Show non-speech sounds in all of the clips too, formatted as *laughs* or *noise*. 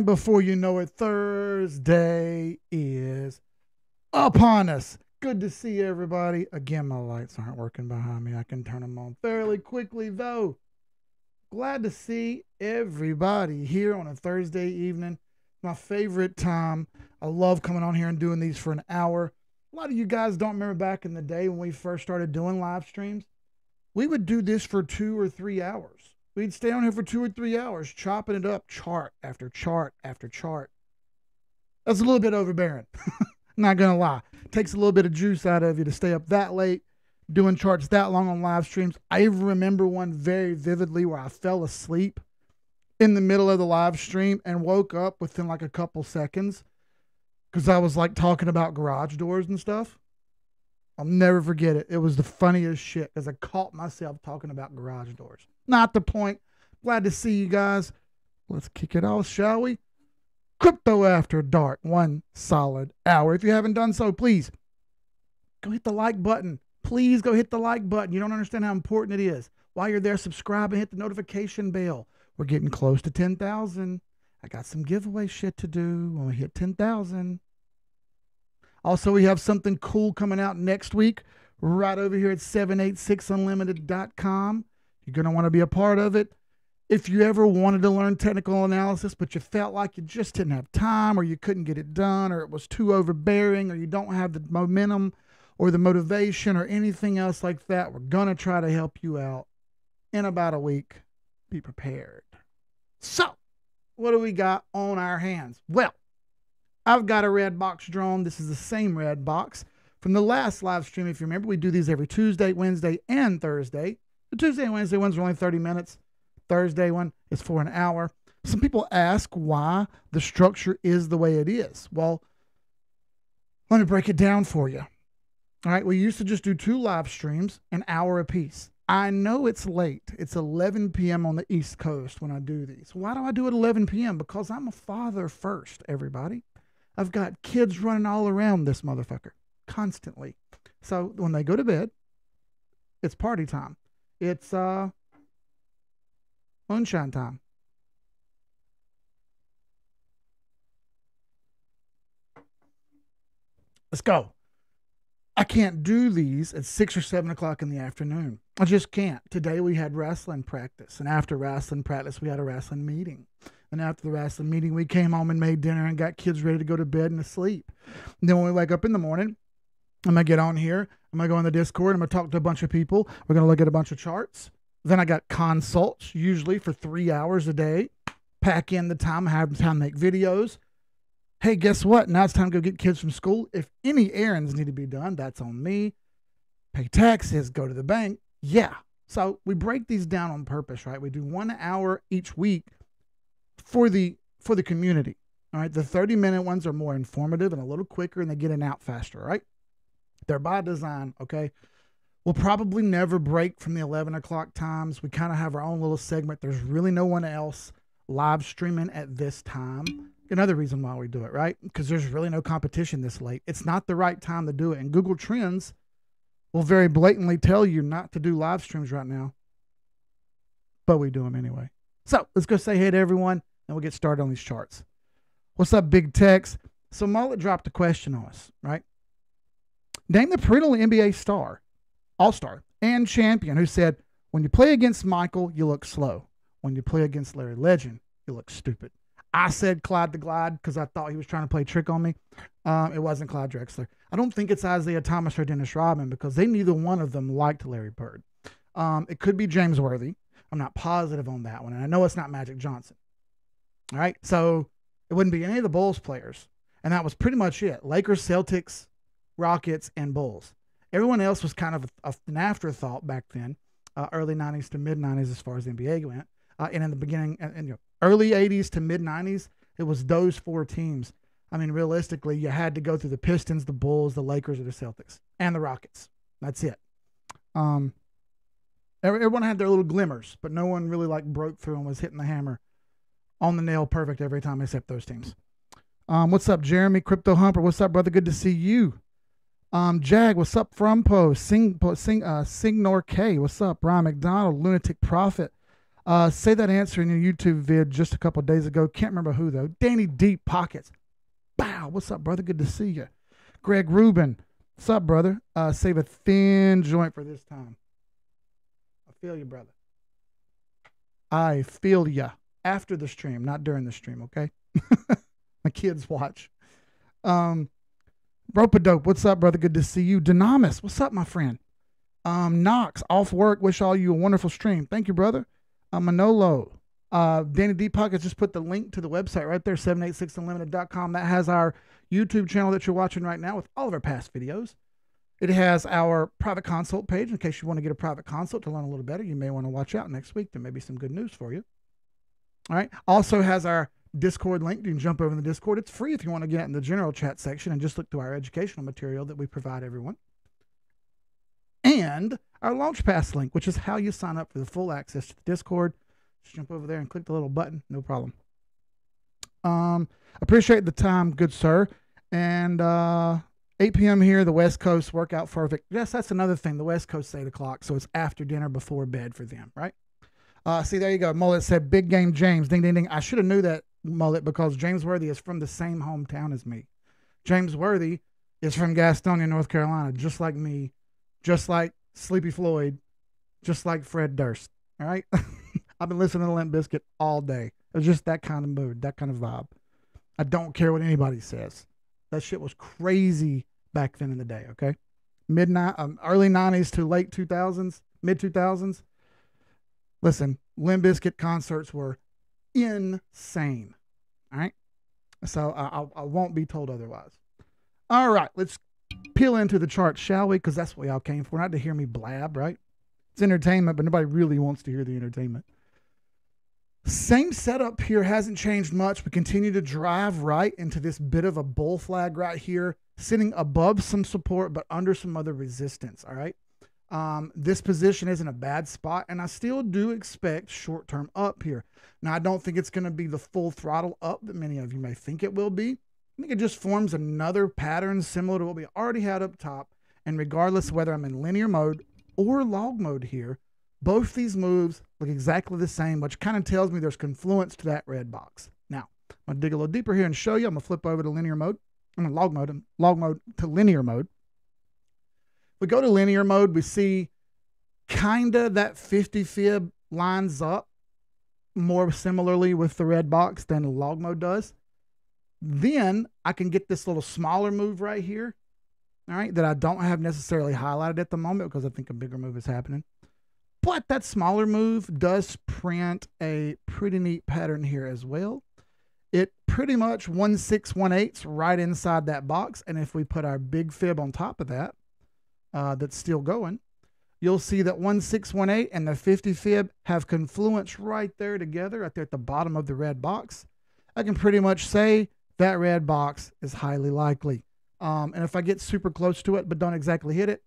And before you know it, Thursday is upon us. Good to see everybody. Again, my lights aren't working behind me. I can turn them on fairly quickly, though. Glad to see everybody here on a Thursday evening. My favorite time. I love coming on here and doing these for an hour. A lot of you guys don't remember back in the day when we first started doing live streams. We would do this for two or three hours. We'd stay on here for two or three hours, chopping it up, chart after chart after chart. That's a little bit overbearing. *laughs* Not gonna lie. Takes a little bit of juice out of you to stay up that late, doing charts that long on live streams. I remember one very vividly where I fell asleep in the middle of the live stream and woke up within like a couple seconds because I was like talking about garage doors and stuff. I'll never forget it. It was the funniest shit because I caught myself talking about garage doors. Not the point. Glad to see you guys. Let's kick it off, shall we? Crypto After Dark, one solid hour. If you haven't done so, please go hit the like button. Please go hit the like button. You don't understand how important it is. While you're there, subscribe and hit the notification bell. We're getting close to 10,000. I got some giveaway shit to do when we hit 10,000. Also, we have something cool coming out next week right over here at 786unlimited.com. You're going to want to be a part of it. If you ever wanted to learn technical analysis, but you felt like you just didn't have time or you couldn't get it done or it was too overbearing or you don't have the momentum or the motivation or anything else like that, we're going to try to help you out in about a week. Be prepared. So, what do we got on our hands? Well, I've got a red box drawn. This is the same red box from the last live stream. If you remember, we do these every Tuesday, Wednesday, and Thursday. The Tuesday and Wednesday ones are only 30 minutes. Thursday one is for an hour. Some people ask why the structure is the way it is. Well, let me break it down for you. All right, we used to just do two live streams, an hour apiece. I know it's late. It's 11 p.m. on the East Coast when I do these. Why do I do it 11 p.m.? Because I'm a father first, everybody. I've got kids running all around this motherfucker constantly. So when they go to bed, it's party time. It's uh moonshine time. Let's go. I can't do these at six or seven o'clock in the afternoon. I just can't. Today we had wrestling practice, and after wrestling practice, we had a wrestling meeting. And after the wrestling meeting, we came home and made dinner and got kids ready to go to bed and to sleep. And then when we wake up in the morning, I'm gonna get on here. I'm gonna go on the Discord. I'm gonna talk to a bunch of people. We're gonna look at a bunch of charts. Then I got consults, usually for three hours a day. Pack in the time, have time to make videos. Hey, guess what? Now it's time to go get kids from school. If any errands need to be done, that's on me. Pay taxes, go to the bank. Yeah. So we break these down on purpose, right? We do one hour each week for the for the community. All right. The 30 minute ones are more informative and a little quicker and they get in out faster, right? They're by design, okay? We'll probably never break from the 11 o'clock times. We kind of have our own little segment. There's really no one else live streaming at this time. Another reason why we do it, right? Because there's really no competition this late. It's not the right time to do it. And Google Trends will very blatantly tell you not to do live streams right now. But we do them anyway. So let's go say hey to everyone and we'll get started on these charts. What's up, Big Tex? So Mullet dropped a question on us, right? Name the perennial NBA star, all star, and champion who said, when you play against Michael, you look slow. When you play against Larry Legend, you look stupid. I said Clyde the Glide because I thought he was trying to play trick on me. Um, it wasn't Clyde Drexler. I don't think it's Isiah Thomas or Dennis Rodman because they neither one of them liked Larry Bird. Um, it could be James Worthy. I'm not positive on that one. And I know it's not Magic Johnson. All right. So it wouldn't be any of the Bulls players. And that was pretty much it Lakers, Celtics, Rockets, and Bulls. Everyone else was kind of a, an afterthought back then, uh, early 90s to mid 90s as far as the NBA went. Uh, and in the beginning, and, and you know, early 80s to mid 90s, it was those four teams. I mean, realistically, you had to go through the Pistons, the Bulls, the Lakers, or the Celtics, and the Rockets. That's it. Um, everyone had their little glimmers, but no one really like broke through and was hitting the hammer on the nail perfect every time except those teams. Um, what's up, Jeremy Crypto Humper? What's up, brother? Good to see you. Um, Jag, what's up from Post? Sing, sing, uh, Signor K, what's up? Brian McDonald, Lunatic Prophet. Uh, say that answer in your YouTube vid just a couple days ago. Can't remember who though. Danny Deep Pockets. Bow. What's up, brother? Good to see you. Greg Rubin. What's up, brother? Uh, save a thin joint for this time. I feel you, brother. I feel ya after the stream, not during the stream, okay? *laughs* My kids watch. Um, Ropa Dope, what's up, brother? Good to see you. Dynamis, what's up, my friend? Um, Knox, off work. Wish all you a wonderful stream. Thank you, brother. Uh, Manolo, uh, Danny D Pockets just put the link to the website right there, 786unlimited.com. That has our YouTube channel that you're watching right now with all of our past videos. It has our private consult page in case you want to get a private consult to learn a little better. You may want to watch out next week. There may be some good news for you. All right. Also has our Discord link. You can jump over in the Discord. It's free if you want to get in the general chat section and just look to our educational material that we provide everyone. And our Launch Pass link, which is how you sign up for the full access to the Discord. Just jump over there and click the little button. No problem. Um, appreciate the time, good sir. And uh, 8 p.m. here, the West Coast workout perfect. Yes, that's another thing. The West Coast 8 o'clock, so it's after dinner, before bed for them, right? Uh, see, there you go. Mullet said, "Big game, James." Ding, ding, ding. I should have knew that Mullet because James Worthy is from the same hometown as me. James Worthy is from Gastonia, North Carolina, just like me, just like Sleepy Floyd, just like Fred Durst. All right. *laughs* I've been listening to Limp Bizkit all day. It was just that kind of mood, that kind of vibe. I don't care what anybody says. That shit was crazy back then in the day. Okay, midnight, um, early '90s to late 2000s, mid 2000s. Listen, Limp Bizkit concerts were insane. All right, so I, I won't be told otherwise. All right, let's peel into the chart, shall we? Because that's what y'all came for, not to hear me blab, right? It's entertainment, but nobody really wants to hear the entertainment. Same setup here hasn't changed much. We continue to drive right into this bit of a bull flag right here, sitting above some support, but under some other resistance. All right. Um, this position isn't a bad spot, and I still do expect short term up here. Now, I don't think it's going to be the full throttle up that many of you may think it will be. I think it just forms another pattern similar to what we already had up top. And regardless whether I'm in linear mode or log mode here, both these moves look exactly the same, which kind of tells me there's confluence to that red box. Now, I'm going to dig a little deeper here and show you. I'm going to flip over to linear mode. I'm to log mode, and log mode to linear mode. We go to linear mode, we see kind of that 50 fib lines up more similarly with the red box than log mode does. Then I can get this little smaller move right here, all right, that I don't have necessarily highlighted at the moment because I think a bigger move is happening. But that smaller move does print a pretty neat pattern here as well. It pretty much 1618's right inside that box. And if we put our big fib on top of that, uh, that's still going, you'll see that 1618 and the 50 fib have confluence right there together, right there at the bottom of the red box. I can pretty much say that red box is highly likely. Um, and if I get super close to it but don't exactly hit it,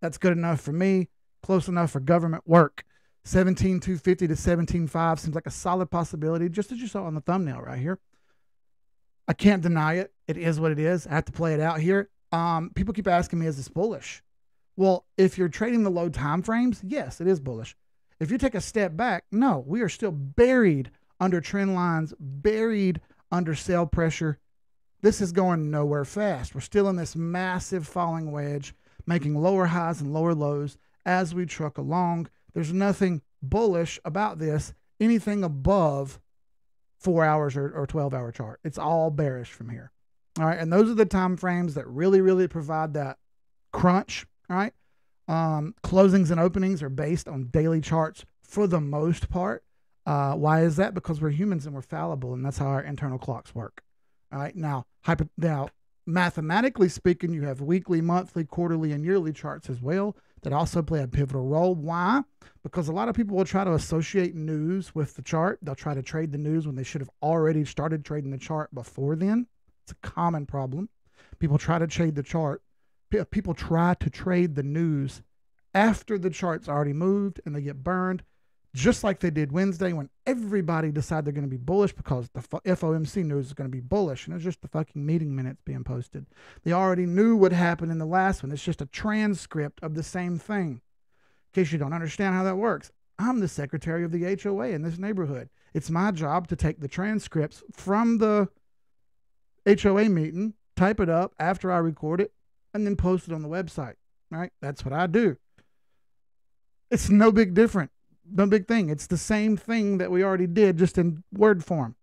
that's good enough for me close enough for government work. 17250 to 175 seems like a solid possibility, just as you saw on the thumbnail right here. I can't deny it. It is what it is. I have to play it out here. Um, people keep asking me, is this bullish? Well, if you're trading the low time frames, yes, it is bullish. If you take a step back, no, we are still buried under trend lines, buried under sell pressure. This is going nowhere fast. We're still in this massive falling wedge, making lower highs and lower lows as we truck along. There's nothing bullish about this, anything above four hours or, or 12 hour chart. It's all bearish from here. All right. And those are the time frames that really, really provide that crunch. All right. Um, closings and openings are based on daily charts for the most part. Uh, why is that? Because we're humans and we're fallible, and that's how our internal clocks work. All right. Now, hyper, now mathematically speaking, you have weekly, monthly, quarterly, and yearly charts as well that also play a pivotal role. Why? Because a lot of people will try to associate news with the chart. They'll try to trade the news when they should have already started trading the chart before then. It's a common problem. People try to trade the chart. People try to trade the news after the chart's already moved and they get burned just like they did Wednesday when everybody decided they're going to be bullish because the FOMC news is going to be bullish. And it's just the fucking meeting minutes being posted. They already knew what happened in the last one. It's just a transcript of the same thing. In case you don't understand how that works, I'm the secretary of the HOA in this neighborhood. It's my job to take the transcripts from the HOA meeting, type it up after I record it, and then post it on the website. Right? That's what I do. It's no big different, no big thing. It's the same thing that we already did, just in word form.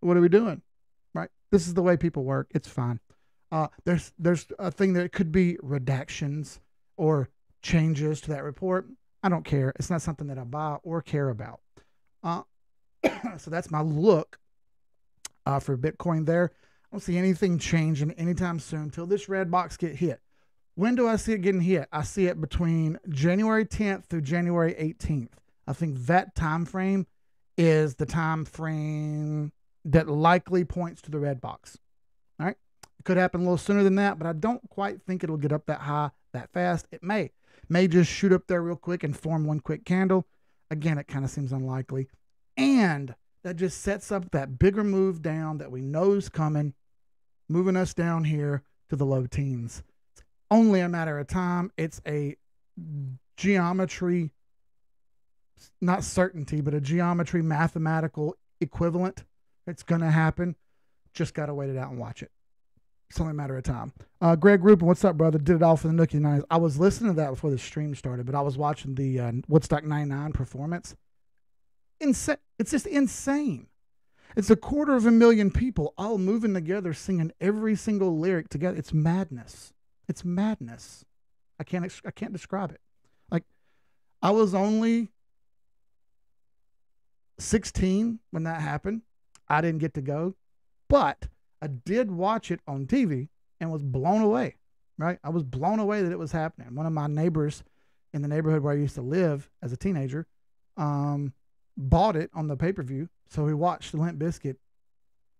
What are we doing? Right? This is the way people work. It's fine. Uh, there's there's a thing that could be redactions or changes to that report. I don't care. It's not something that I buy or care about. Uh, *coughs* so that's my look uh, for Bitcoin there. I don't see anything changing anytime soon until this red box get hit. When do I see it getting hit? I see it between January 10th through January 18th. I think that time frame is the time frame that likely points to the red box. All right. It could happen a little sooner than that, but I don't quite think it'll get up that high that fast. It may. May just shoot up there real quick and form one quick candle. Again, it kind of seems unlikely. And that just sets up that bigger move down that we know is coming, moving us down here to the low teens. It's only a matter of time. It's a geometry, not certainty, but a geometry mathematical equivalent. It's going to happen. Just got to wait it out and watch it. It's only a matter of time. Uh, Greg Rupin, what's up, brother? Did it all for the Nookie Nights. I was listening to that before the stream started, but I was watching the uh, Woodstock 99 performance. Insane. It's just insane. It's a quarter of a million people all moving together, singing every single lyric together. It's madness. It's madness. I can't. I can't describe it. Like, I was only 16 when that happened. I didn't get to go, but I did watch it on TV and was blown away, right? I was blown away that it was happening. One of my neighbors in the neighborhood where I used to live as a teenager um, bought it on the pay per view. So we watched Limp Bizkit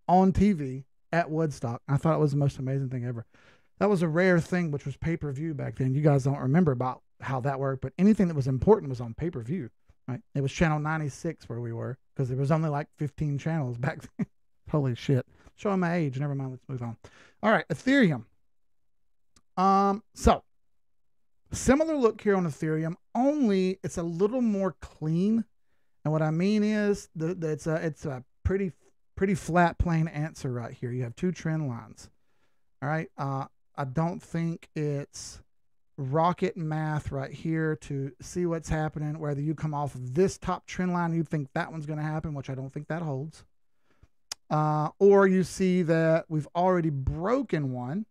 on TV at Woodstock. I thought it was the most amazing thing ever. That was a rare thing, which was pay per view back then. You guys don't remember about how that worked, but anything that was important was on pay per view, right? It was channel 96 where we were because there was only like 15 channels *laughs* back then. Holy shit showing my age. Never mind. Let's move on. All right, Ethereum. Um, so similar look here on Ethereum, only it's a little more clean. And what I mean is that it's a it's a pretty pretty flat plain answer right here. You have two trend lines. All right. Uh, I don't think it's rocket math right here to see what's happening. Whether you come off of this top trend line, you think that one's going to happen, which I don't think that holds. Uh, or you see that we've already broken one,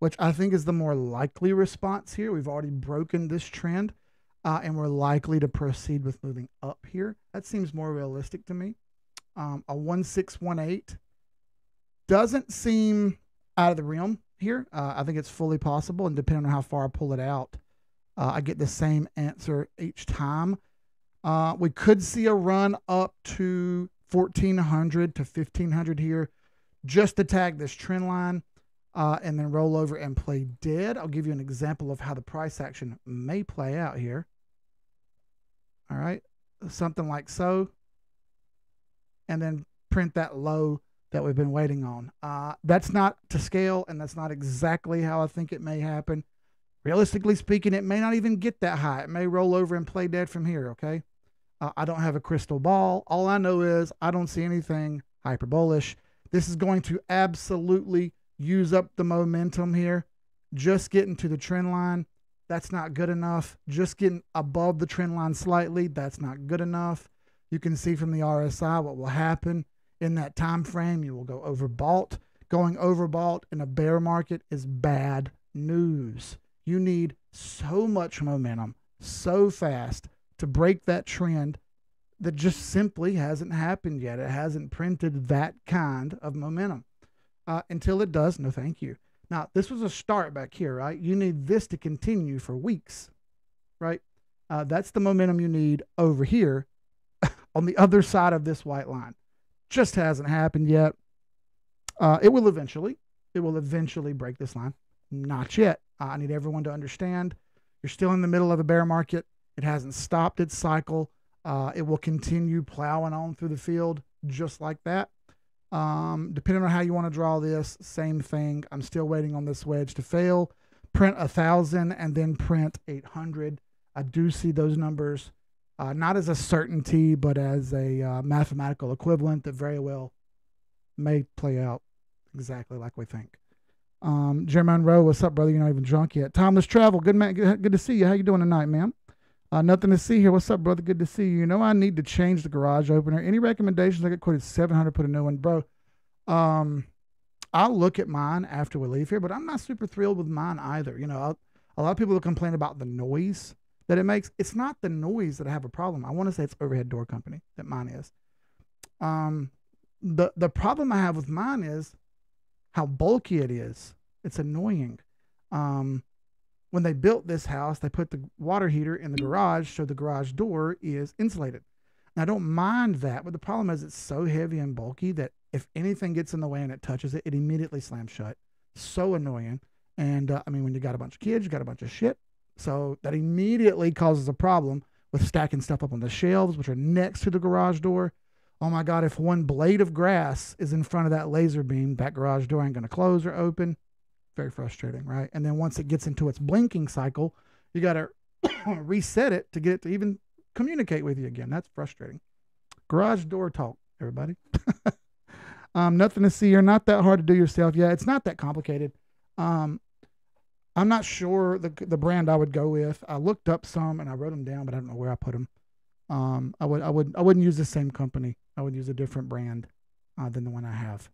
which I think is the more likely response here. We've already broken this trend, uh, and we're likely to proceed with moving up here. That seems more realistic to me. Um, a 1618 doesn't seem out of the realm here. Uh, I think it's fully possible, and depending on how far I pull it out, uh, I get the same answer each time. Uh, we could see a run up to 1400 to 1500 here just to tag this trend line uh, and then roll over and play dead. I'll give you an example of how the price action may play out here. All right, something like so. And then print that low that we've been waiting on. Uh, that's not to scale, and that's not exactly how I think it may happen. Realistically speaking, it may not even get that high. It may roll over and play dead from here, okay? Uh, I don't have a crystal ball. All I know is I don't see anything hyperbolish. This is going to absolutely use up the momentum here. Just getting to the trend line, that's not good enough. Just getting above the trend line slightly, that's not good enough. You can see from the RSI what will happen in that time frame. You will go overbought. Going overbought in a bear market is bad news. You need so much momentum so fast to break that trend that just simply hasn't happened yet. It hasn't printed that kind of momentum. Uh, until it does, no thank you. Now, this was a start back here, right? You need this to continue for weeks, right? Uh, that's the momentum you need over here *laughs* on the other side of this white line. Just hasn't happened yet. Uh, it will eventually. It will eventually break this line. Not yet. I need everyone to understand you're still in the middle of a bear market. It hasn't stopped its cycle. Uh, it will continue plowing on through the field just like that. Um, depending on how you want to draw this, same thing. I'm still waiting on this wedge to fail. Print a thousand and then print 800. I do see those numbers uh, not as a certainty, but as a uh, mathematical equivalent that very well may play out exactly like we think. Um, Jeremy Monroe, what's up, brother? You're not even drunk yet. Timeless Travel, good man, good, good to see you. How you doing tonight, man? Uh, nothing to see here. What's up, brother? Good to see you. You know I need to change the garage opener. Any recommendations? I get quoted 700. Put a new one, bro. Um, I'll look at mine after we leave here, but I'm not super thrilled with mine either. You know, I'll, a lot of people will complain about the noise that it makes. It's not the noise that I have a problem. I want to say it's overhead door company that mine is. Um, the the problem I have with mine is how bulky it is. It's annoying. Um, when they built this house, they put the water heater in the garage so the garage door is insulated. And I don't mind that, but the problem is it's so heavy and bulky that if anything gets in the way and it touches it, it immediately slams shut. So annoying. And uh, I mean, when you got a bunch of kids, you got a bunch of shit. So that immediately causes a problem with stacking stuff up on the shelves, which are next to the garage door. Oh my God, if one blade of grass is in front of that laser beam, that garage door ain't going to close or open. Very frustrating, right? And then once it gets into its blinking cycle, you got to *coughs* reset it to get it to even communicate with you again. That's frustrating. Garage door talk, everybody. *laughs* um, nothing to see here. Not that hard to do yourself. Yeah, it's not that complicated. Um, I'm not sure the the brand I would go with. I looked up some and I wrote them down, but I don't know where I put them. Um, I would I would I wouldn't use the same company. I would use a different brand uh, than the one I have.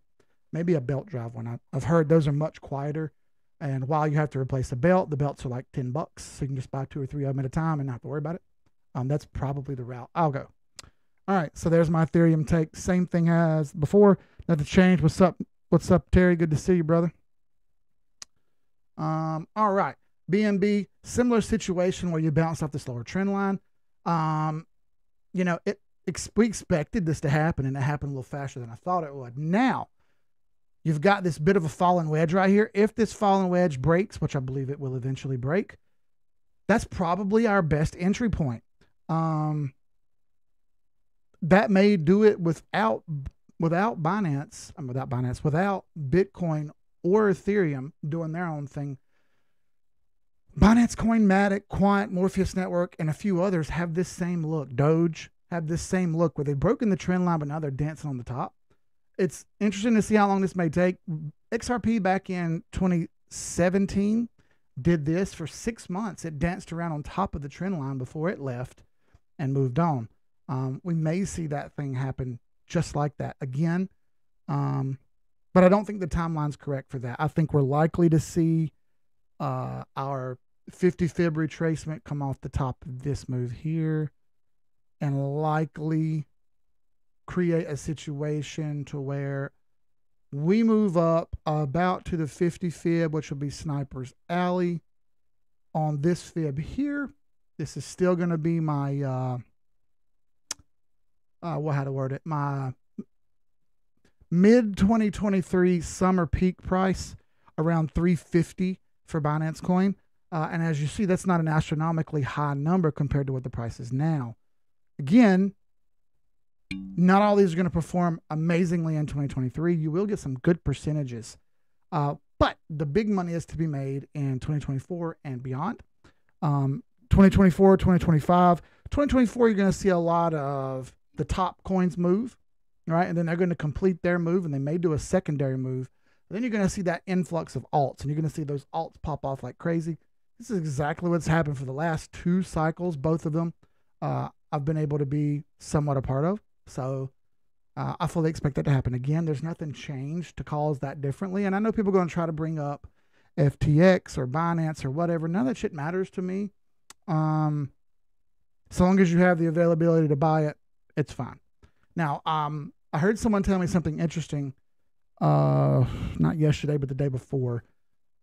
Maybe a belt drive one. I've heard those are much quieter. And while you have to replace a belt, the belts are like ten bucks, so you can just buy two or three of them at a time and not have to worry about it. Um, that's probably the route I'll go. All right, so there's my Ethereum take. Same thing as before. Nothing changed. What's up? What's up, Terry? Good to see you, brother. Um, all right. BNB, similar situation where you bounce off this lower trend line. Um, you know, it we expected this to happen, and it happened a little faster than I thought it would. Now, you've got this bit of a fallen wedge right here. If this fallen wedge breaks, which I believe it will eventually break, that's probably our best entry point. Um, that may do it without without Binance, um, without Binance, without Bitcoin or Ethereum doing their own thing. Binance Coin, Matic, Quant, Morpheus Network, and a few others have this same look. Doge have this same look where they've broken the trend line, but now they're dancing on the top. It's interesting to see how long this may take. XRP back in 2017 did this for six months. It danced around on top of the trend line before it left and moved on. Um, we may see that thing happen just like that again. Um, but I don't think the timeline's correct for that. I think we're likely to see uh, our 50 fib retracement come off the top of this move here and likely create a situation to where we move up about to the 50 fib, which will be Sniper's Alley. On this fib here, this is still going to be my, uh, uh, what, how to word it, my mid 2023 summer peak price around 350 for Binance Coin. Uh, and as you see, that's not an astronomically high number compared to what the price is now. Again, not all these are going to perform amazingly in 2023. You will get some good percentages. Uh, but the big money is to be made in 2024 and beyond. Um, 2024, 2025. 2024, you're going to see a lot of the top coins move right? And then they're going to complete their move and they may do a secondary move. Then you're going to see that influx of alts and you're going to see those alts pop off like crazy. This is exactly what's happened for the last two cycles, both of them. Uh, I've been able to be somewhat a part of. So uh, I fully expect that to happen again. There's nothing changed to cause that differently. And I know people are going to try to bring up FTX or Binance or whatever. None of that shit matters to me. Um, so long as you have the availability to buy it, it's fine. Now, um, I heard someone tell me something interesting, uh, not yesterday, but the day before,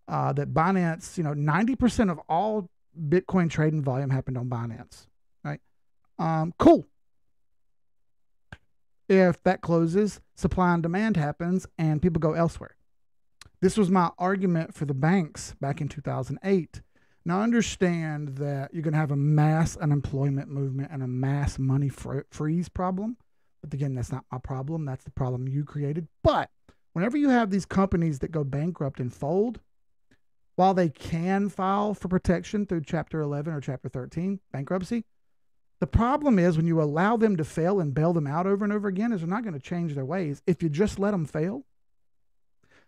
uh, that Binance, you know, 90% of all Bitcoin trading volume happened on Binance, right? Um, cool. If that closes, supply and demand happens and people go elsewhere. This was my argument for the banks back in 2008. Now, understand that you're going to have a mass unemployment movement and a mass money freeze problem. But again, that's not my problem. That's the problem you created. But whenever you have these companies that go bankrupt and fold, while they can file for protection through Chapter 11 or Chapter 13 bankruptcy, the problem is when you allow them to fail and bail them out over and over again, is they're not going to change their ways. If you just let them fail,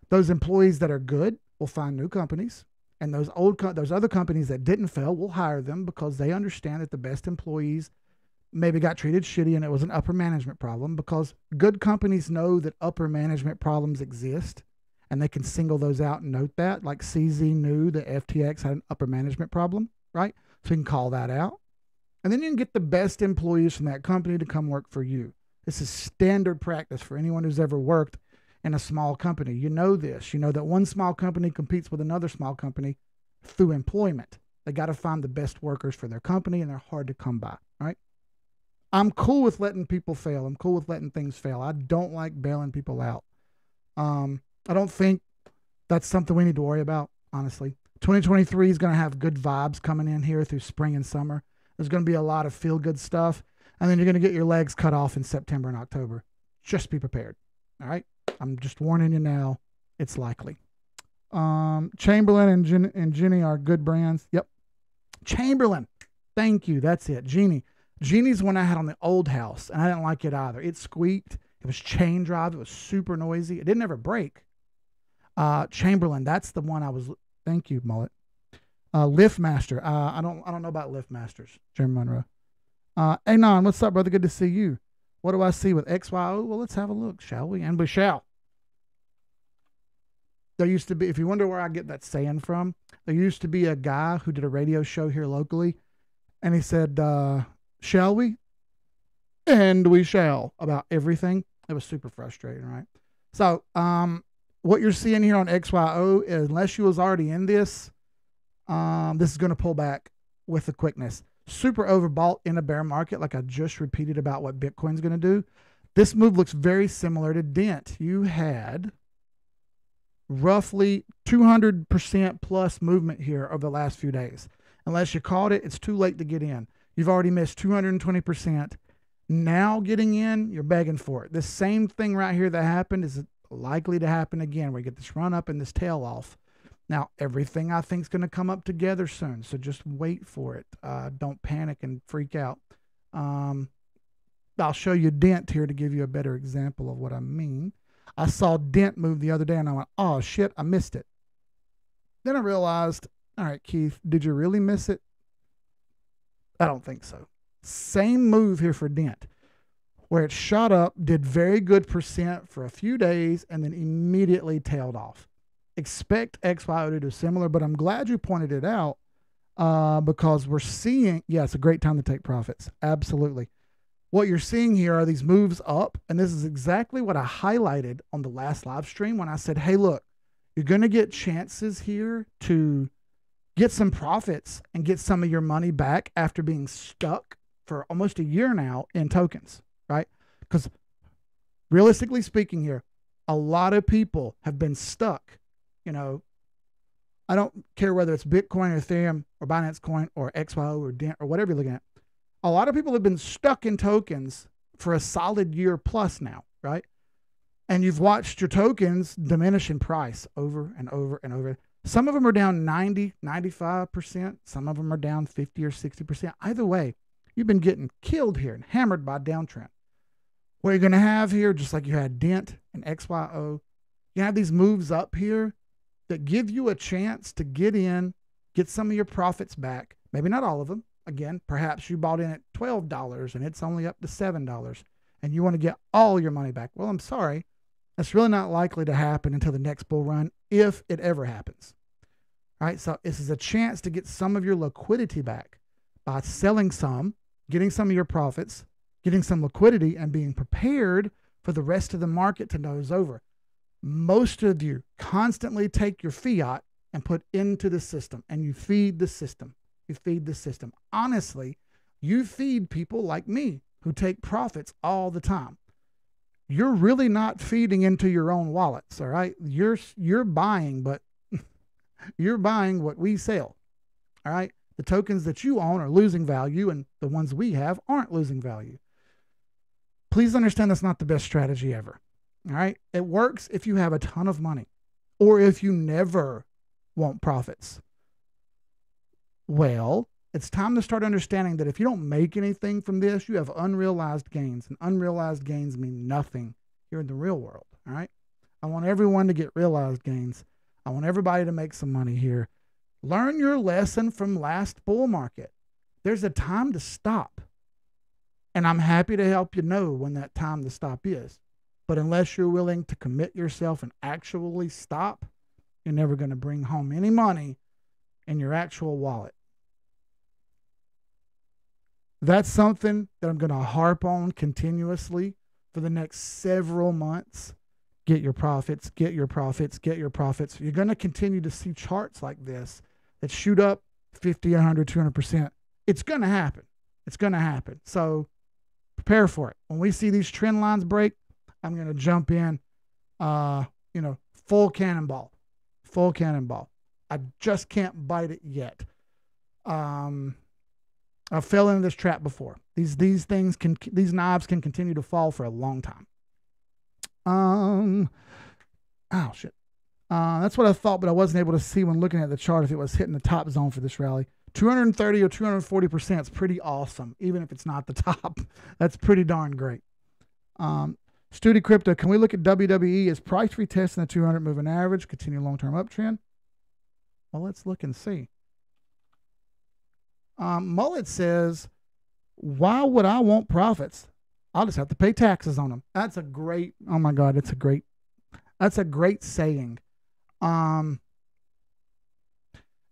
those employees that are good will find new companies, and those old co- those other companies that didn't fail will hire them because they understand that the best employees maybe got treated shitty and it was an upper management problem because good companies know that upper management problems exist and they can single those out and note that. Like CZ knew that FTX had an upper management problem, right? So you can call that out. And then you can get the best employees from that company to come work for you. This is standard practice for anyone who's ever worked in a small company. You know this. You know that one small company competes with another small company through employment. They got to find the best workers for their company and they're hard to come by, right? I'm cool with letting people fail. I'm cool with letting things fail. I don't like bailing people out. Um, I don't think that's something we need to worry about, honestly. 2023 is going to have good vibes coming in here through spring and summer. There's going to be a lot of feel good stuff. And then you're going to get your legs cut off in September and October. Just be prepared. All right. I'm just warning you now. It's likely. Um, Chamberlain and, Gen- and Jenny are good brands. Yep. Chamberlain. Thank you. That's it. Genie. Genie's one I had on the old house, and I didn't like it either. It squeaked. It was chain drive. It was super noisy. It didn't ever break. Uh, Chamberlain, that's the one I was. Thank you, Mullet. Uh, Liftmaster. Uh, I don't. I don't know about Liftmasters. Jeremy Monroe. Uh, Anon, what's up, brother? Good to see you. What do I see with XYO? Well, let's have a look, shall we? And we shall. There used to be, if you wonder where I get that saying from, there used to be a guy who did a radio show here locally, and he said, uh, Shall we? And we shall about everything. It was super frustrating, right? So, um, what you're seeing here on XYO unless you was already in this, um, this is going to pull back with the quickness. Super overbought in a bear market, like I just repeated about what Bitcoin's going to do. This move looks very similar to Dent. You had roughly 200% plus movement here over the last few days. Unless you caught it, it's too late to get in. You've already missed 220%. Now getting in, you're begging for it. The same thing right here that happened is likely to happen again. We get this run up and this tail off. Now, everything I think is going to come up together soon. So just wait for it. Uh, don't panic and freak out. Um, I'll show you Dent here to give you a better example of what I mean. I saw Dent move the other day and I went, oh shit, I missed it. Then I realized, all right, Keith, did you really miss it? I don't think so. Same move here for Dent, where it shot up, did very good percent for a few days, and then immediately tailed off. Expect XYO to do similar, but I'm glad you pointed it out uh, because we're seeing, yeah, it's a great time to take profits. Absolutely. What you're seeing here are these moves up, and this is exactly what I highlighted on the last live stream when I said, hey, look, you're going to get chances here to get some profits and get some of your money back after being stuck for almost a year now in tokens, right? Because realistically speaking, here, a lot of people have been stuck. You know, I don't care whether it's Bitcoin or Ethereum or Binance Coin or XYO or Dent or whatever you're looking at. A lot of people have been stuck in tokens for a solid year plus now, right? And you've watched your tokens diminish in price over and over and over. Some of them are down 90, 95%. Some of them are down 50 or 60%. Either way, you've been getting killed here and hammered by downtrend. What you're going to have here, just like you had Dent and XYO, you have these moves up here that give you a chance to get in, get some of your profits back. Maybe not all of them. Again, perhaps you bought in at $12 and it's only up to $7 and you want to get all your money back. Well, I'm sorry. That's really not likely to happen until the next bull run, if it ever happens. All right, so this is a chance to get some of your liquidity back by selling some, getting some of your profits, getting some liquidity, and being prepared for the rest of the market to nose over. Most of you constantly take your fiat and put into the system, and you feed the system. You feed the system. Honestly, you feed people like me who take profits all the time. You're really not feeding into your own wallets, all right? You're you're buying, but *laughs* you're buying what we sell. All right. The tokens that you own are losing value, and the ones we have aren't losing value. Please understand that's not the best strategy ever. All right. It works if you have a ton of money or if you never want profits. Well, it's time to start understanding that if you don't make anything from this, you have unrealized gains, and unrealized gains mean nothing here in the real world. All right. I want everyone to get realized gains. I want everybody to make some money here. Learn your lesson from last bull market. There's a time to stop. And I'm happy to help you know when that time to stop is. But unless you're willing to commit yourself and actually stop, you're never going to bring home any money in your actual wallet. That's something that I'm going to harp on continuously for the next several months. Get your profits, get your profits, get your profits. You're going to continue to see charts like this that shoot up 50, 100, 200%. It's going to happen. It's going to happen. So prepare for it. When we see these trend lines break, I'm going to jump in, uh, you know, full cannonball, full cannonball. I just can't bite it yet. Um, I fell into this trap before. These these things can these knobs can continue to fall for a long time. Um, oh shit. Uh, that's what I thought, but I wasn't able to see when looking at the chart if it was hitting the top zone for this rally. 230 or 240 percent is pretty awesome, even if it's not the *laughs* top. That's pretty darn great. Um, Studi Crypto, can we look at WWE as price retesting the 200 moving average, continue long term uptrend? Well, let's look and see. Um, Mullet says, why would I want profits? I'll just have to pay taxes on them. That's a great, oh my God, it's a great, that's a great saying. Um,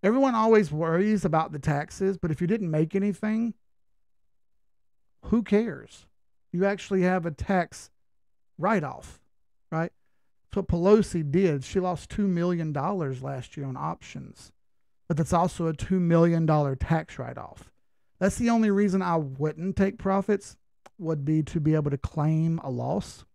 everyone always worries about the taxes, but if you didn't make anything, who cares? You actually have a tax write off, right? What Pelosi did. She lost $2 million last year on options but that's also a $2 million tax write off. That's the only reason I wouldn't take profits, would be to be able to claim a loss.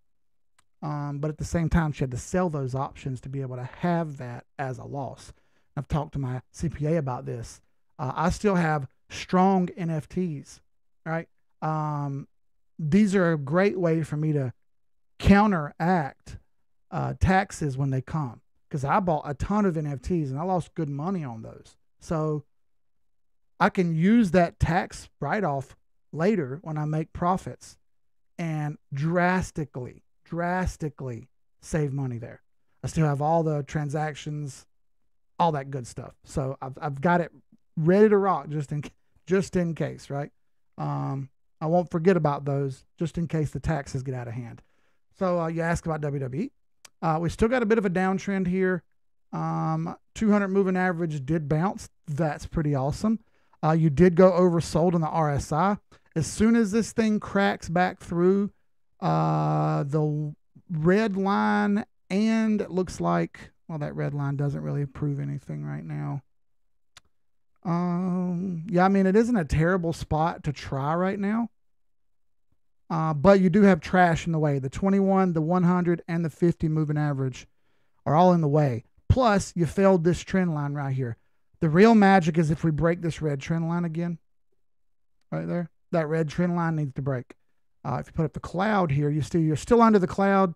Um, but at the same time, she had to sell those options to be able to have that as a loss. I've talked to my CPA about this. Uh, I still have strong NFTs, right? Um, these are a great way for me to counteract uh, taxes when they come because I bought a ton of NFTs and I lost good money on those. So I can use that tax write off later when I make profits and drastically, drastically save money there. I still have all the transactions, all that good stuff. So I've, I've got it ready to rock just in just in case, right? Um, I won't forget about those just in case the taxes get out of hand. So uh, you ask about WWE. Uh, we still got a bit of a downtrend here. Um, 200 moving average did bounce. That's pretty awesome. Uh, you did go oversold on the RSI. As soon as this thing cracks back through uh, the red line, and it looks like, well, that red line doesn't really prove anything right now. Um, yeah, I mean, it isn't a terrible spot to try right now. Uh, but you do have trash in the way. The 21, the 100, and the 50 moving average are all in the way. Plus, you failed this trend line right here. The real magic is if we break this red trend line again, right there. That red trend line needs to break. Uh, if you put up the cloud here, you still you're still under the cloud.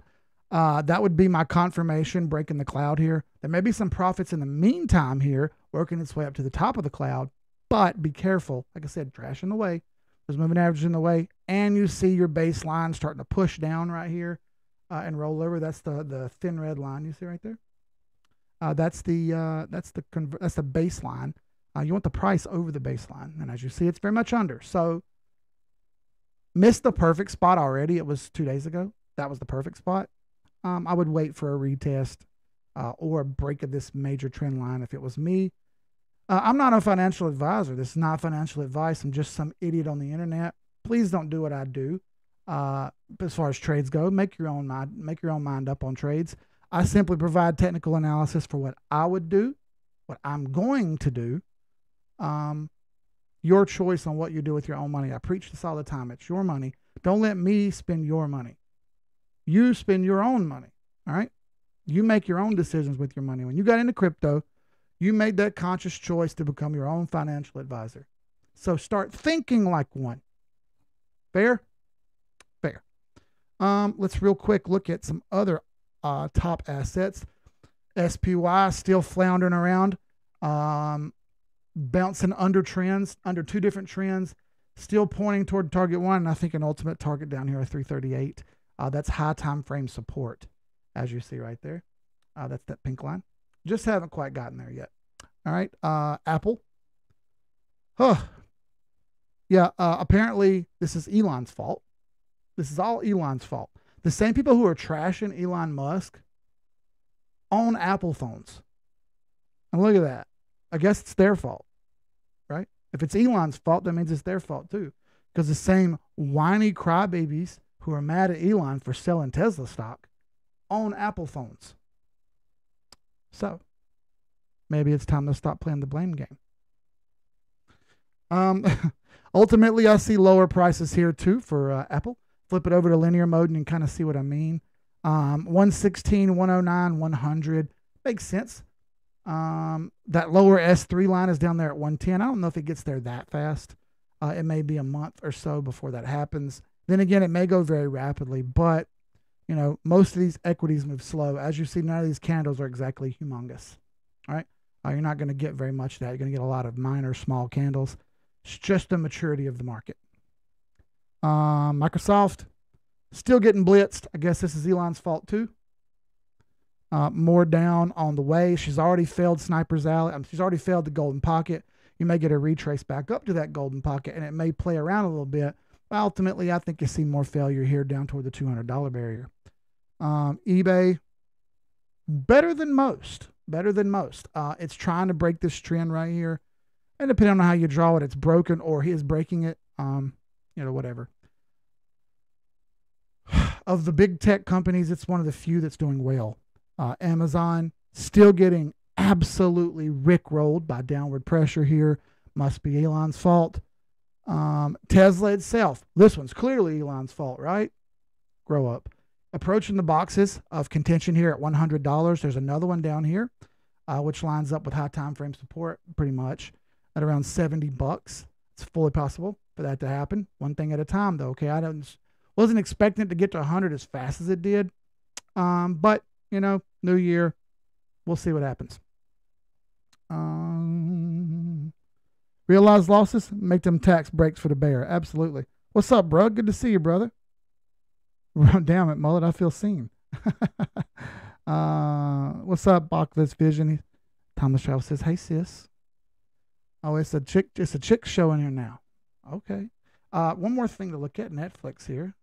Uh, that would be my confirmation breaking the cloud here. There may be some profits in the meantime here, working its way up to the top of the cloud, but be careful. Like I said, trash in the way. There's moving average in the way, and you see your baseline starting to push down right here uh, and roll over. That's the the thin red line you see right there. Uh, that's the uh, that's the conver- that's the baseline. Uh, you want the price over the baseline, and as you see, it's very much under. So missed the perfect spot already. It was two days ago. That was the perfect spot. Um, I would wait for a retest uh, or a break of this major trend line if it was me. Uh, I'm not a financial advisor. This is not financial advice. I'm just some idiot on the internet. Please don't do what I do. Uh, as far as trades go, make your own mind. Make your own mind up on trades. I simply provide technical analysis for what I would do, what I'm going to do. Um, your choice on what you do with your own money. I preach this all the time. It's your money. Don't let me spend your money. You spend your own money. All right. You make your own decisions with your money. When you got into crypto, you made that conscious choice to become your own financial advisor. So start thinking like one. Fair? Fair. Um, let's real quick look at some other uh, top assets. SPY still floundering around. Um, bouncing under trends, under two different trends, still pointing toward target one. And I think an ultimate target down here at 338. Uh, that's high time frame support, as you see right there. Uh, that's that pink line. Just haven't quite gotten there yet. All right. Uh, Apple. Huh. Yeah. Uh, apparently, this is Elon's fault. This is all Elon's fault. The same people who are trashing Elon Musk own Apple phones. And look at that. I guess it's their fault, right? If it's Elon's fault, that means it's their fault too. Because the same whiny crybabies who are mad at Elon for selling Tesla stock own Apple phones. So maybe it's time to stop playing the blame game. Um, *laughs* ultimately, I see lower prices here too for uh, Apple. Flip it over to linear mode and kind of see what I mean. Um, 116, 109, 100 makes sense. Um, that lower S3 line is down there at 110. I don't know if it gets there that fast. Uh, it may be a month or so before that happens. Then again, it may go very rapidly, but you know, most of these equities move slow. As you see, none of these candles are exactly humongous. All right. Uh, you're not going to get very much of that. You're going to get a lot of minor, small candles. It's just the maturity of the market. Um, Microsoft still getting blitzed. I guess this is Elon's fault too. Uh, more down on the way. She's already failed Sniper's Alley. Um, she's already failed the Golden Pocket. You may get a retrace back up to that Golden Pocket, and it may play around a little bit. But ultimately, I think you see more failure here down toward the $200 barrier. Um, eBay, better than most. Better than most. Uh, it's trying to break this trend right here. And depending on how you draw it, it's broken or he is breaking it. Um, you know, whatever. *sighs* Of the big tech companies, it's one of the few that's doing well. Uh, Amazon still getting absolutely rickrolled by downward pressure here. Must be Elon's fault. Um, Tesla itself, this one's clearly Elon's fault, right? Grow up approaching the boxes of contention here at $100. There's another one down here, uh, which lines up with high time frame support pretty much at around 70 bucks. It's fully possible for that to happen. One thing at a time, though. Okay, I don't, wasn't expecting it to get to 100 as fast as it did, um, but you know, new year, we'll see what happens. Um, realize losses, make them tax breaks for the bear. Absolutely. What's up, bro? Good to see you, brother. *laughs* Damn it, Mullet, I feel seen. *laughs* uh, what's up, Backless Vision? Thomas Travel says, "Hey, sis." Oh, it's a chick. It's a chick show in here now. Okay. Uh, one more thing to look at Netflix here.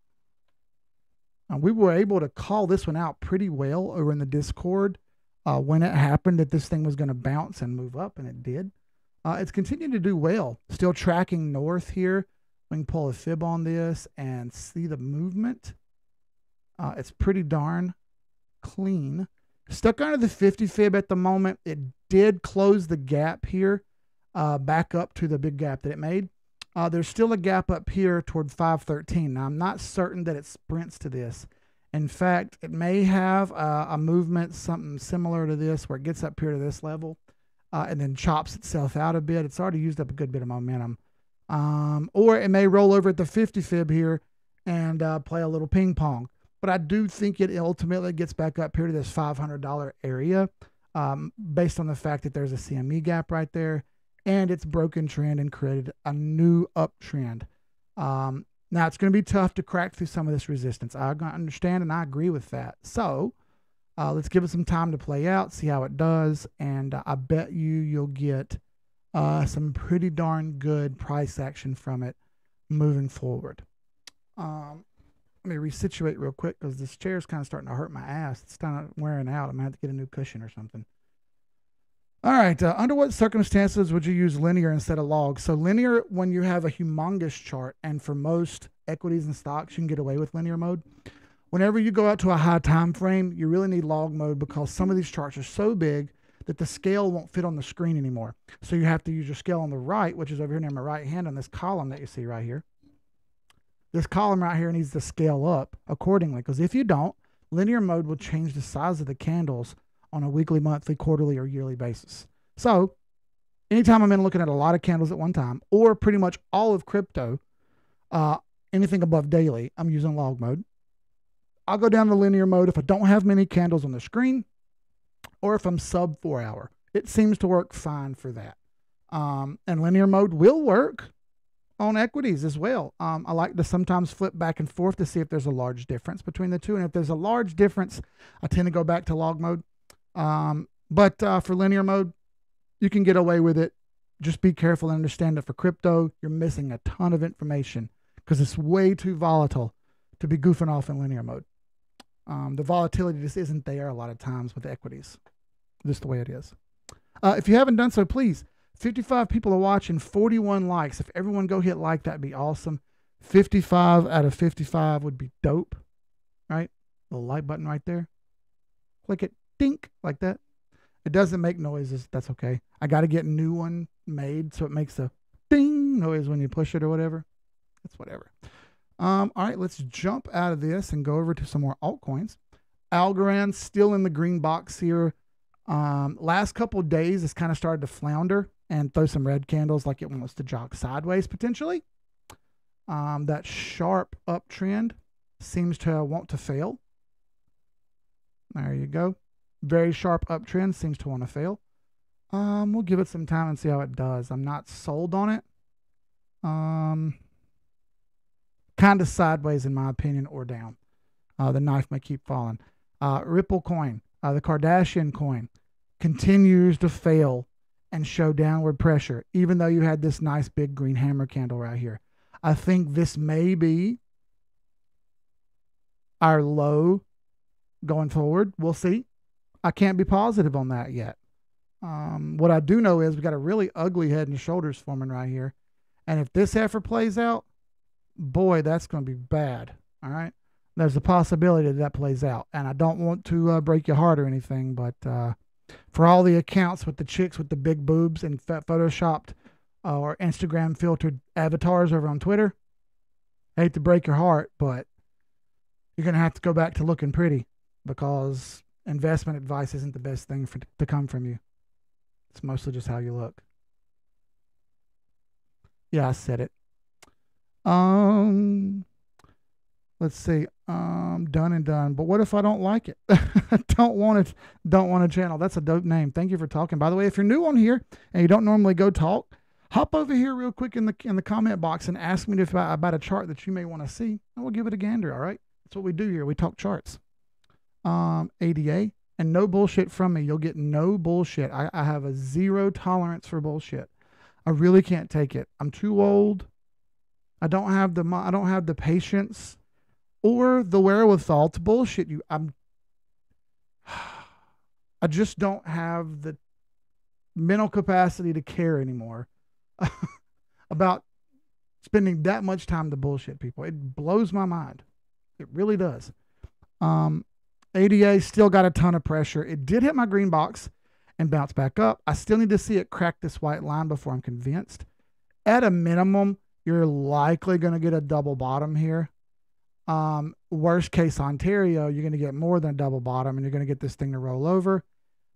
Uh, we were able to call this one out pretty well over in the Discord uh, when it happened that this thing was going to bounce and move up, and it did. Uh, it's continuing to do well. Still tracking north here. We can pull a fib on this and see the movement. Uh, it's pretty darn clean. Stuck under the 50 fib at the moment. It did close the gap here uh, back up to the big gap that it made. Uh, there's still a gap up here toward 513. Now, I'm not certain that it sprints to this. In fact, it may have uh, a movement, something similar to this, where it gets up here to this level uh, and then chops itself out a bit. It's already used up a good bit of momentum. Um, or it may roll over at the 50 fib here and uh, play a little ping pong but I do think it ultimately gets back up here to this $500 area um, based on the fact that there's a CME gap right there and it's broken trend and created a new uptrend. Um, now, it's going to be tough to crack through some of this resistance. I understand and I agree with that. So, uh, let's give it some time to play out, see how it does, and uh, I bet you you'll get uh, some pretty darn good price action from it moving forward. Um, let me resituate real quick because this chair is kind of starting to hurt my ass. It's kind of wearing out. I'm gonna have to get a new cushion or something. All right. Uh, under what circumstances would you use linear instead of log? So linear when you have a humongous chart, and for most equities and stocks, you can get away with linear mode. Whenever you go out to a high time frame, you really need log mode because some of these charts are so big that the scale won't fit on the screen anymore. So you have to use your scale on the right, which is over here near my right hand on this column that you see right here this column right here needs to scale up accordingly because if you don't, linear mode will change the size of the candles on a weekly, monthly, quarterly, or yearly basis. So anytime I'm in looking at a lot of candles at one time, or pretty much all of crypto, uh, anything above daily, I'm using log mode. I'll go down to linear mode if I don't have many candles on the screen, or if I'm sub four hour. it seems to work fine for that. Um, and linear mode will work on equities as well. Um, I like to sometimes flip back and forth to see if there's a large difference between the two. And if there's a large difference, I tend to go back to log mode. Um, but uh, for linear mode, you can get away with it. Just be careful and understand that for crypto, you're missing a ton of information because it's way too volatile to be goofing off in linear mode. Um, the volatility just isn't there a lot of times with equities, just the way it is. Uh, if you haven't done so, please. 55 people are watching, 41 likes. If everyone go hit like, that'd be awesome. 55 out of 55 would be dope, right? The like button right there. Click it, dink, like that. It doesn't make noises. That's okay. I got to get a new one made so it makes a ding noise when you push it or whatever. That's whatever. Um, all right, let's jump out of this and go over to some more altcoins. Algorand still in the green box here. Um, last couple days, it's kind of started to flounder and throw some red candles like it wants to jog sideways potentially. Um, that sharp uptrend seems to want to fail. There you go. Very sharp uptrend seems to want to fail. Um, we'll give it some time and see how it does. I'm not sold on it. Um, kind of sideways in my opinion or down. Uh, the knife may keep falling. Uh, Ripple coin, uh, the Kardashian coin, continues to fail and show downward pressure, even though you had this nice big green hammer candle right here. I think this may be our low going forward. We'll see. I can't be positive on that yet. Um, what I do know is we got a really ugly head and shoulders forming right here. And if this effort plays out, boy, that's going to be bad. All right. There's a possibility that that plays out. And I don't want to uh, break your heart or anything, but uh, for all the accounts with the chicks with the big boobs and photoshopped uh, or Instagram filtered avatars over on Twitter, I hate to break your heart, but you're going to have to go back to looking pretty because investment advice isn't the best thing for, to come from you. It's mostly just how you look. Yeah, I said it. Um, let's see. Um, done and done. But what if I don't like it? *laughs* don't want it. Don't want a channel. That's a dope name. Thank you for talking. By the way, if you're new on here and you don't normally go talk, hop over here real quick in the in the comment box and ask me if I, about a chart that you may want to see, and we'll give it a gander. All right. That's what we do here. We talk charts. Um, ADA and no bullshit from me. You'll get no bullshit. I, I have a zero tolerance for bullshit. I really can't take it. I'm too old. I don't have the I don't have the patience or the wherewithal to bullshit you. I'm *sighs* I just don't have the mental capacity to care anymore *laughs* about spending that much time to bullshit people. It blows my mind. It really does. Um, ADA still got a ton of pressure. It did hit my green box and bounce back up. I still need to see it crack this white line before I'm convinced. At a minimum, you're likely going to get a double bottom here. Um, worst case Ontario, you're going to get more than a double bottom and you're going to get this thing to roll over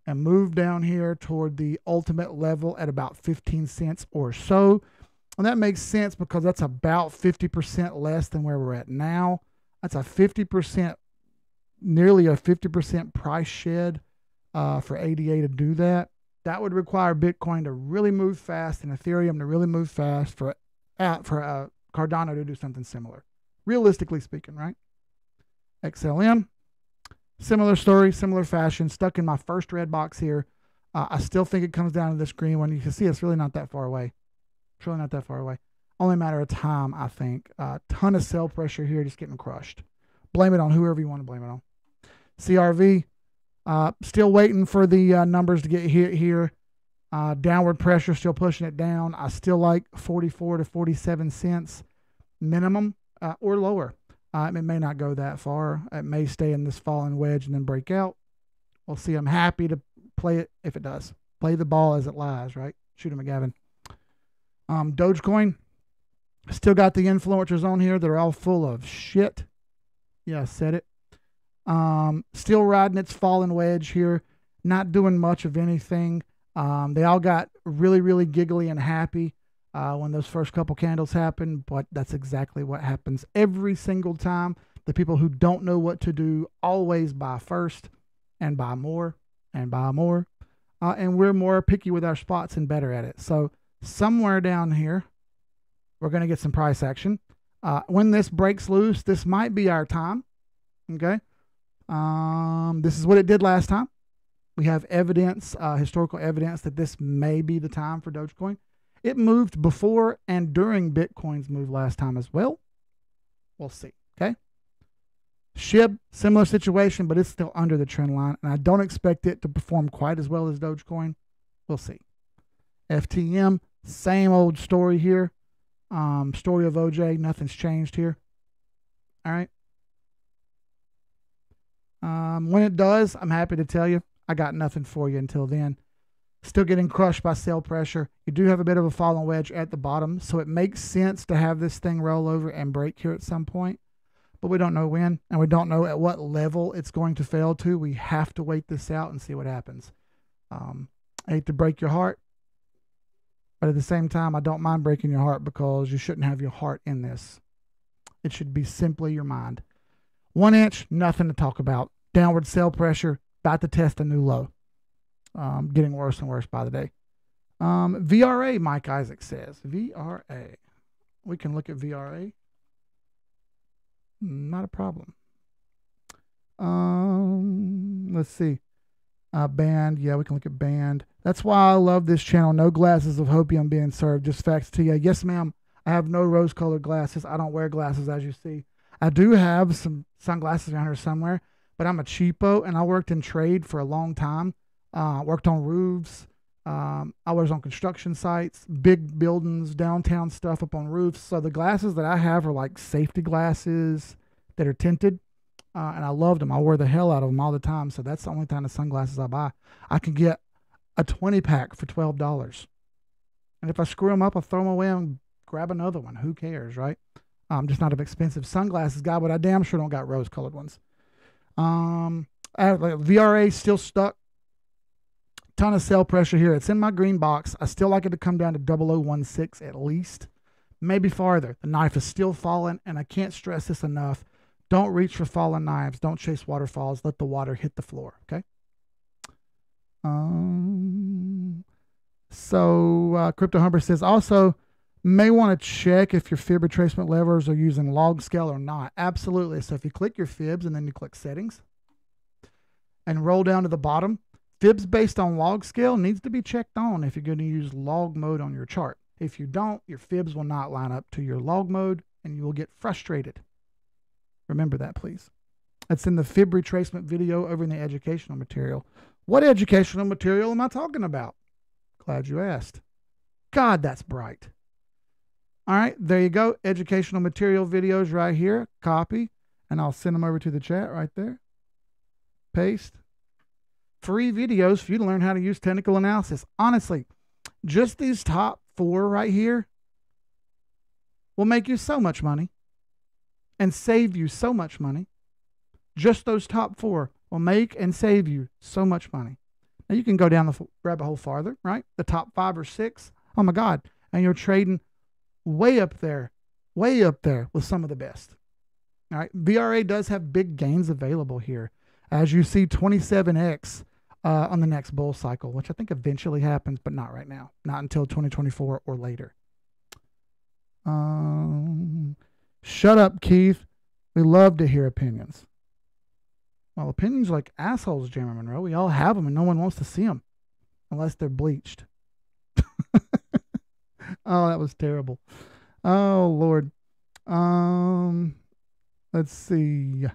and move down here toward the ultimate level at about 15 cents or so. And that makes sense because that's about 50% less than where we're at now. That's a 50%, nearly a 50% price shed uh, for ADA to do that. That would require Bitcoin to really move fast and Ethereum to really move fast for at, for uh, Cardano to do something similar. Realistically speaking, right? XLM, similar story, similar fashion. Stuck in my first red box here. Uh, I still think it comes down to this green one. You can see it's really not that far away. It's really not that far away. Only matter of time, I think. A uh, ton of sell pressure here, just getting crushed. Blame it on whoever you want to blame it on. CRV, uh, still waiting for the uh, numbers to get hit here. Uh, downward pressure, still pushing it down. I still like 44 to 47 cents minimum uh, or lower. Uh, it may not go that far. It may stay in this falling wedge and then break out. We'll see. I'm happy to play it if it does. Play the ball as it lies, right? Shoot him, Gavin. Um, Dogecoin, still got the influencers on here that are all full of shit. Yeah, I said it. Um, still riding its fallen wedge here, not doing much of anything. Um, they all got really, really giggly and happy uh, when those first couple candles happened, but that's exactly what happens every single time. The people who don't know what to do always buy first and buy more and buy more uh, and we're more picky with our spots and better at it. So somewhere down here, we're going to get some price action. Uh, when this breaks loose, this might be our time. Okay. Um, this is what it did last time. We have evidence, uh, historical evidence that this may be the time for Dogecoin. It moved before and during Bitcoin's move last time as well. We'll see. Okay. SHIB, similar situation, but it's still under the trend line, and I don't expect it to perform quite as well as Dogecoin. We'll see. FTM, same old story here. Um, story of OJ, nothing's changed here. All right. Um, when it does, I'm happy to tell you, I got nothing for you until then. Still getting crushed by sell pressure. You do have a bit of a falling wedge at the bottom, so it makes sense to have this thing roll over and break here at some point. But we don't know when, and we don't know at what level it's going to fail to. We have to wait this out and see what happens. Um, I hate to break your heart, but at the same time, I don't mind breaking your heart because you shouldn't have your heart in this. It should be simply your mind. 1inch, nothing to talk about. Downward sell pressure, about to test a new low. Um, getting worse and worse by the day. Um, VRA, Mike Isaac says. VRA. We can look at VRA. Not a problem. Um, let's see. Uh, band. Yeah, we can look at band. That's why I love this channel. No glasses of hopium being served. Just facts to you. Yes, ma'am. I have no rose colored glasses. I don't wear glasses, as you see. I do have some sunglasses around here somewhere, but I'm a cheapo and I worked in trade for a long time. Uh, worked on roofs. Um, I was on construction sites, big buildings, downtown stuff up on roofs. So the glasses that I have are like safety glasses that are tinted uh, and I loved them. I wear the hell out of them all the time. So that's the only kind of sunglasses I buy. I can get a 20 pack for $12. And if I screw them up, I'll throw them away and grab another one. Who cares, right? I'm just not an expensive sunglasses guy, but I damn sure don't got rose colored ones. Um, like VRA still stuck. Ton of sell pressure here. It's in my green box. I still like it to come down to 0016 at least, maybe farther. The knife is still falling, and I can't stress this enough. Don't reach for fallen knives. Don't chase waterfalls. Let the water hit the floor. Okay. Um. So uh, Crypto Humber says also may want to check if your fib retracement levers are using log scale or not. Absolutely. So if you click your fibs and then you click settings and roll down to the bottom, fibs based on log scale needs to be checked on if you're going to use log mode on your chart. If you don't, your fibs will not line up to your log mode and you will get frustrated. Remember that, please. It's in the fib retracement video over in the educational material. What educational material am I talking about? Glad you asked. God, that's bright. All right, there you go. Educational material videos right here. Copy, and I'll send them over to the chat right there. Paste. Free videos for you to learn how to use technical analysis. Honestly, just these top four right here will make you so much money and save you so much money. Just those top four will make and save you so much money. Now you can go down the rabbit hole farther, right? The top five or six. Oh my God. And you're trading way up there, way up there with some of the best. All right. VRA does have big gains available here. As you see, 27x uh, on the next bull cycle, which I think eventually happens, but not right now, not until 2024 or later. Um, Shut up, Keith. We love to hear opinions. Well, opinions like assholes, Jeremy Monroe. We all have them, and no one wants to see them unless they're bleached. *laughs* oh, that was terrible. Oh Lord. Um, let's see.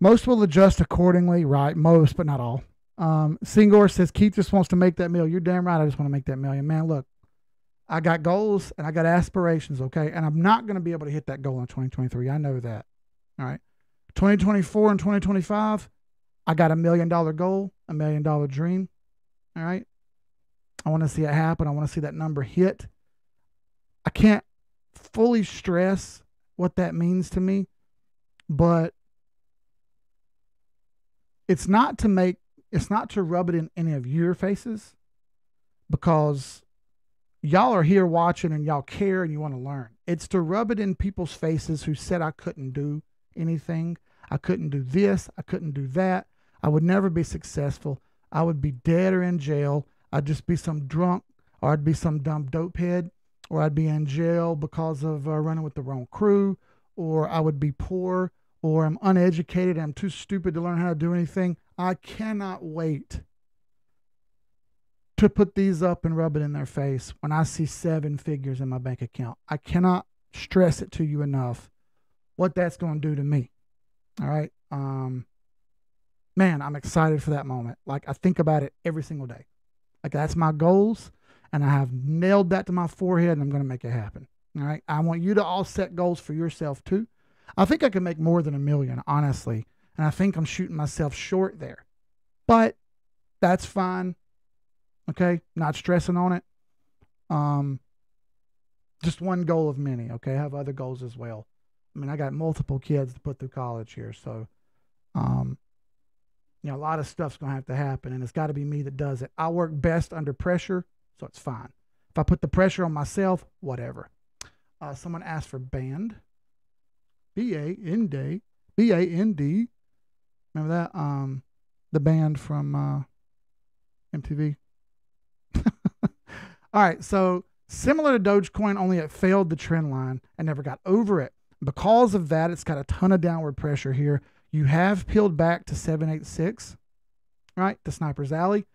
Most will adjust accordingly, right? Most, but not all. Um, Singor says Keith just wants to make that meal. You're damn right. I just want to make that million. Man, look, I got goals and I got aspirations, okay? And I'm not going to be able to hit that goal in 2023. I know that. All right. 2024 and 2025, I got a million dollar goal, a million dollar dream. All right. I want to see it happen. I want to see that number hit. I can't fully stress what that means to me, but it's not to make, it's not to rub it in any of your faces because y'all are here watching and y'all care and you want to learn. It's to rub it in people's faces who said I couldn't do anything. I couldn't do this. I couldn't do that. I would never be successful. I would be dead or in jail. I'd just be some drunk, or I'd be some dumb dope head, or I'd be in jail because of uh, running with the wrong crew, or I would be poor, or I'm uneducated. I'm too stupid to learn how to do anything. I cannot wait to put these up and rub it in their face when I see seven figures in my bank account. I cannot stress it to you enough what that's going to do to me. All right. Um, man, I'm excited for that moment. Like I think about it every single day. Like that's my goals, and I have nailed that to my forehead, and I'm going to make it happen. All right. I want you to all set goals for yourself too. I think I can make more than a million, honestly, and I think I'm shooting myself short there, but that's fine. Okay, not stressing on it. Um, just one goal of many. Okay, I have other goals as well. I mean, I got multiple kids to put through college here, so um, you know, a lot of stuff's gonna have to happen, and it's got to be me that does it. I work best under pressure, so it's fine. If I put the pressure on myself, whatever. Uh, someone asked for band. B A N D. B A N D. Remember that? Um, the band from uh, MTV. All right, so similar to Dogecoin, only it failed the trend line and never got over it. Because of that, it's got a ton of downward pressure here. You have peeled back to 786, right? The sniper's alley.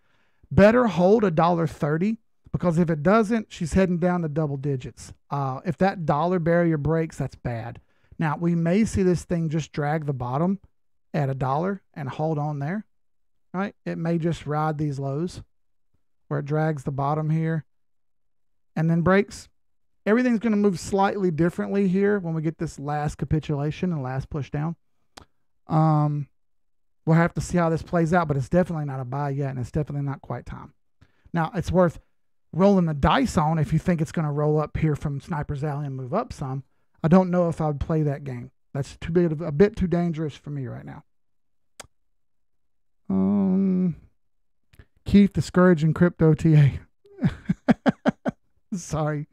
Better hold a dollar thirty because if it doesn't, she's heading down to double digits. Uh, if that dollar barrier breaks, that's bad. Now we may see this thing just drag the bottom at a dollar and hold on there, right? It may just ride these lows where it drags the bottom here and then breaks. Everything's going to move slightly differently here when we get this last capitulation and last push down. Um, we'll have to see how this plays out, but it's definitely not a buy yet, and it's definitely not quite time. Now, it's worth rolling the dice on if you think it's going to roll up here from Sniper's Alley and move up some. I don't know if I would play that game. That's too big, a bit too dangerous for me right now. Um, Keith discouraging crypto TA. *laughs* *laughs* Sorry.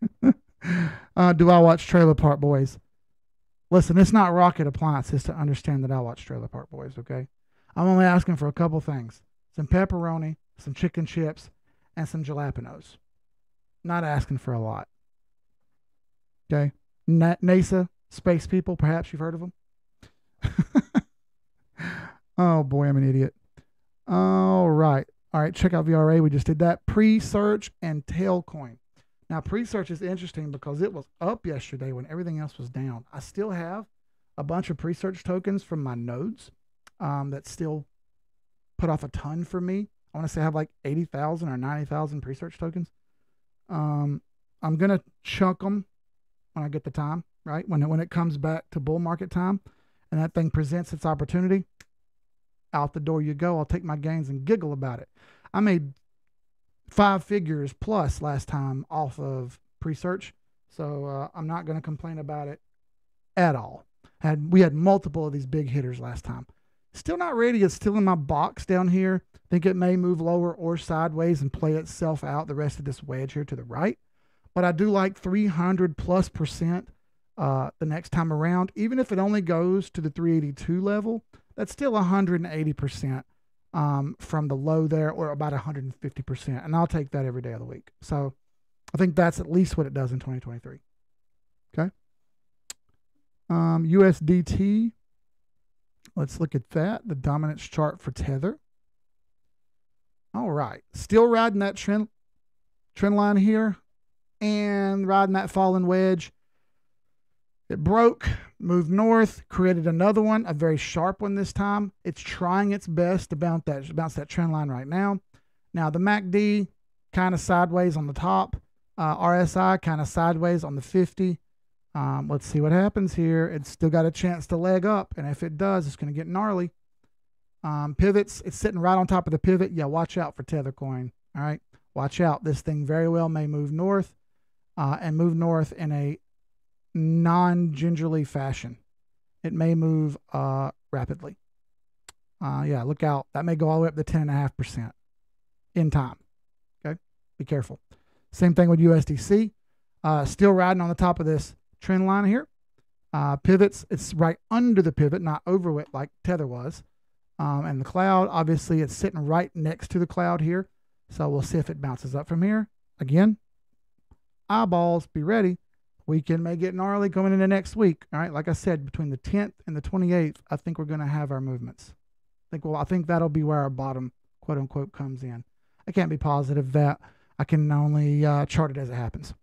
uh, do I watch Trailer Park Boys? Listen, it's not rocket appliances to understand that I watch Trailer Park Boys, okay? I'm only asking for a couple things some pepperoni, some chicken chips, and some jalapenos. Not asking for a lot. Okay? Na- NASA, space people, perhaps you've heard of them. *laughs* oh boy, I'm an idiot. All right. All right, check out VRA. We just did that. Presearch and Telcoin. Now, Presearch is interesting because it was up yesterday when everything else was down. I still have a bunch of Presearch tokens from my nodes um, that still put off a ton for me. I want to say I have like 80,000 or 90,000 Presearch tokens. Um, I'm going to chunk them when I get the time, right? When it, when it comes back to bull market time and that thing presents its opportunity, out the door you go. I'll take my gains and giggle about it. I made five figures plus last time off of Presearch, so uh, I'm not going to complain about it at all. Had we had multiple of these big hitters last time. Still not ready. It's still in my box down here. Think it may move lower or sideways and play itself out the rest of this wedge here to the right. But I do like 300 plus percent uh, the next time around. Even if it only goes to the 382 level, that's still 180 percent um, from the low there, or about 150 percent. And I'll take that every day of the week. So I think that's at least what it does in 2023. Okay. Um, USDT. Let's look at that. The dominance chart for Tether. All right. Still riding that trend trend line here and riding that falling wedge. It broke, moved north, created another one, a very sharp one this time. It's trying its best to bounce that bounce that trend line right now. Now the MACD kind of sideways on the top, uh, RSI kind of sideways on the 50. Um, let's see what happens here. It's still got a chance to leg up, and if it does, it's going to get gnarly. Um, pivots, it's sitting right on top of the pivot. Yeah, watch out for Tether coin. All right, watch out. This thing very well may move north, uh, and move north in a non gingerly fashion. It may move uh, rapidly. Uh, yeah, look out. That may go all the way up to 10.5% in time. Okay, be careful. Same thing with USDC. Uh, still riding on the top of this trend line here. Uh, pivots, it's right under the pivot, not over it like Tether was. Um, and the cloud, obviously, it's sitting right next to the cloud here. So we'll see if it bounces up from here. Again, eyeballs, be ready. Weekend may get gnarly coming into next week. All right, like I said, between the 10th and the 28th, I think we're going to have our movements. I think well, I think that'll be where our bottom, quote unquote, comes in. I can't be positive that. I can only uh, chart it as it happens.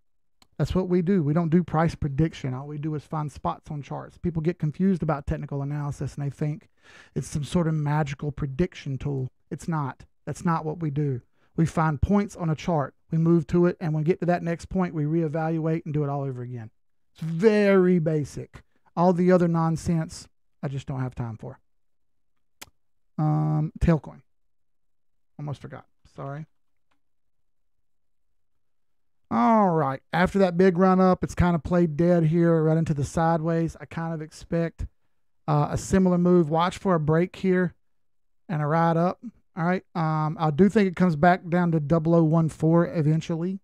That's what we do. We don't do price prediction. All we do is find spots on charts. People get confused about technical analysis and they think it's some sort of magical prediction tool. It's not. That's not what we do. We find points on a chart, we move to it, and when we get to that next point, we reevaluate and do it all over again. It's very basic. All the other nonsense, I just don't have time for. Um, Telcoin. Almost forgot. Sorry. All right. After that big run up, it's kind of played dead here, right into the sideways. I kind of expect uh, a similar move. Watch for a break here and a ride up. All right. Um, I do think it comes back down to 0014 eventually.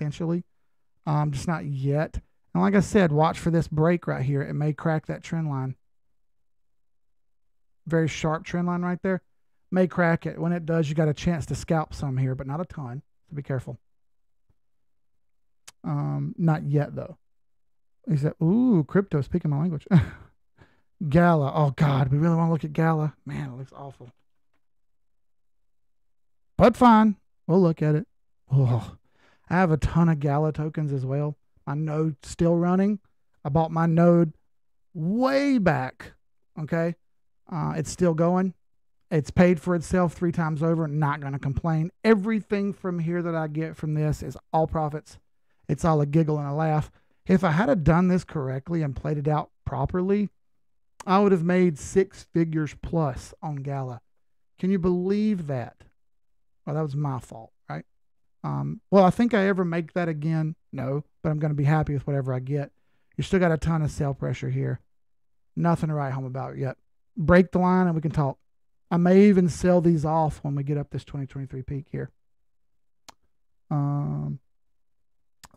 Eventually. Um, just not yet. And like I said, watch for this break right here. It may crack that trend line. Very sharp trend line right there. May crack it. When it does, you got a chance to scalp some here, but not a ton. So be careful. Um, not yet though. He said, "Ooh, crypto." Speaking my language. *laughs* Gala. Oh God, we really want to look at Gala. Man, it looks awful. But fine, we'll look at it. Oh, I have a ton of Gala tokens as well. My node still running. I bought my node way back. Okay, uh, it's still going. It's paid for itself three times over. Not going to complain. Everything from here that I get from this is all profits. It's all a giggle and a laugh. If I had done this correctly and played it out properly, I would have made six figures plus on Gala. Can you believe that? Well, that was my fault, right? Um, well, I think I ever make that again. No, but I'm going to be happy with whatever I get. You still got a ton of sell pressure here. Nothing to write home about yet. Break the line and we can talk. I may even sell these off when we get up this 2023 peak here. Um,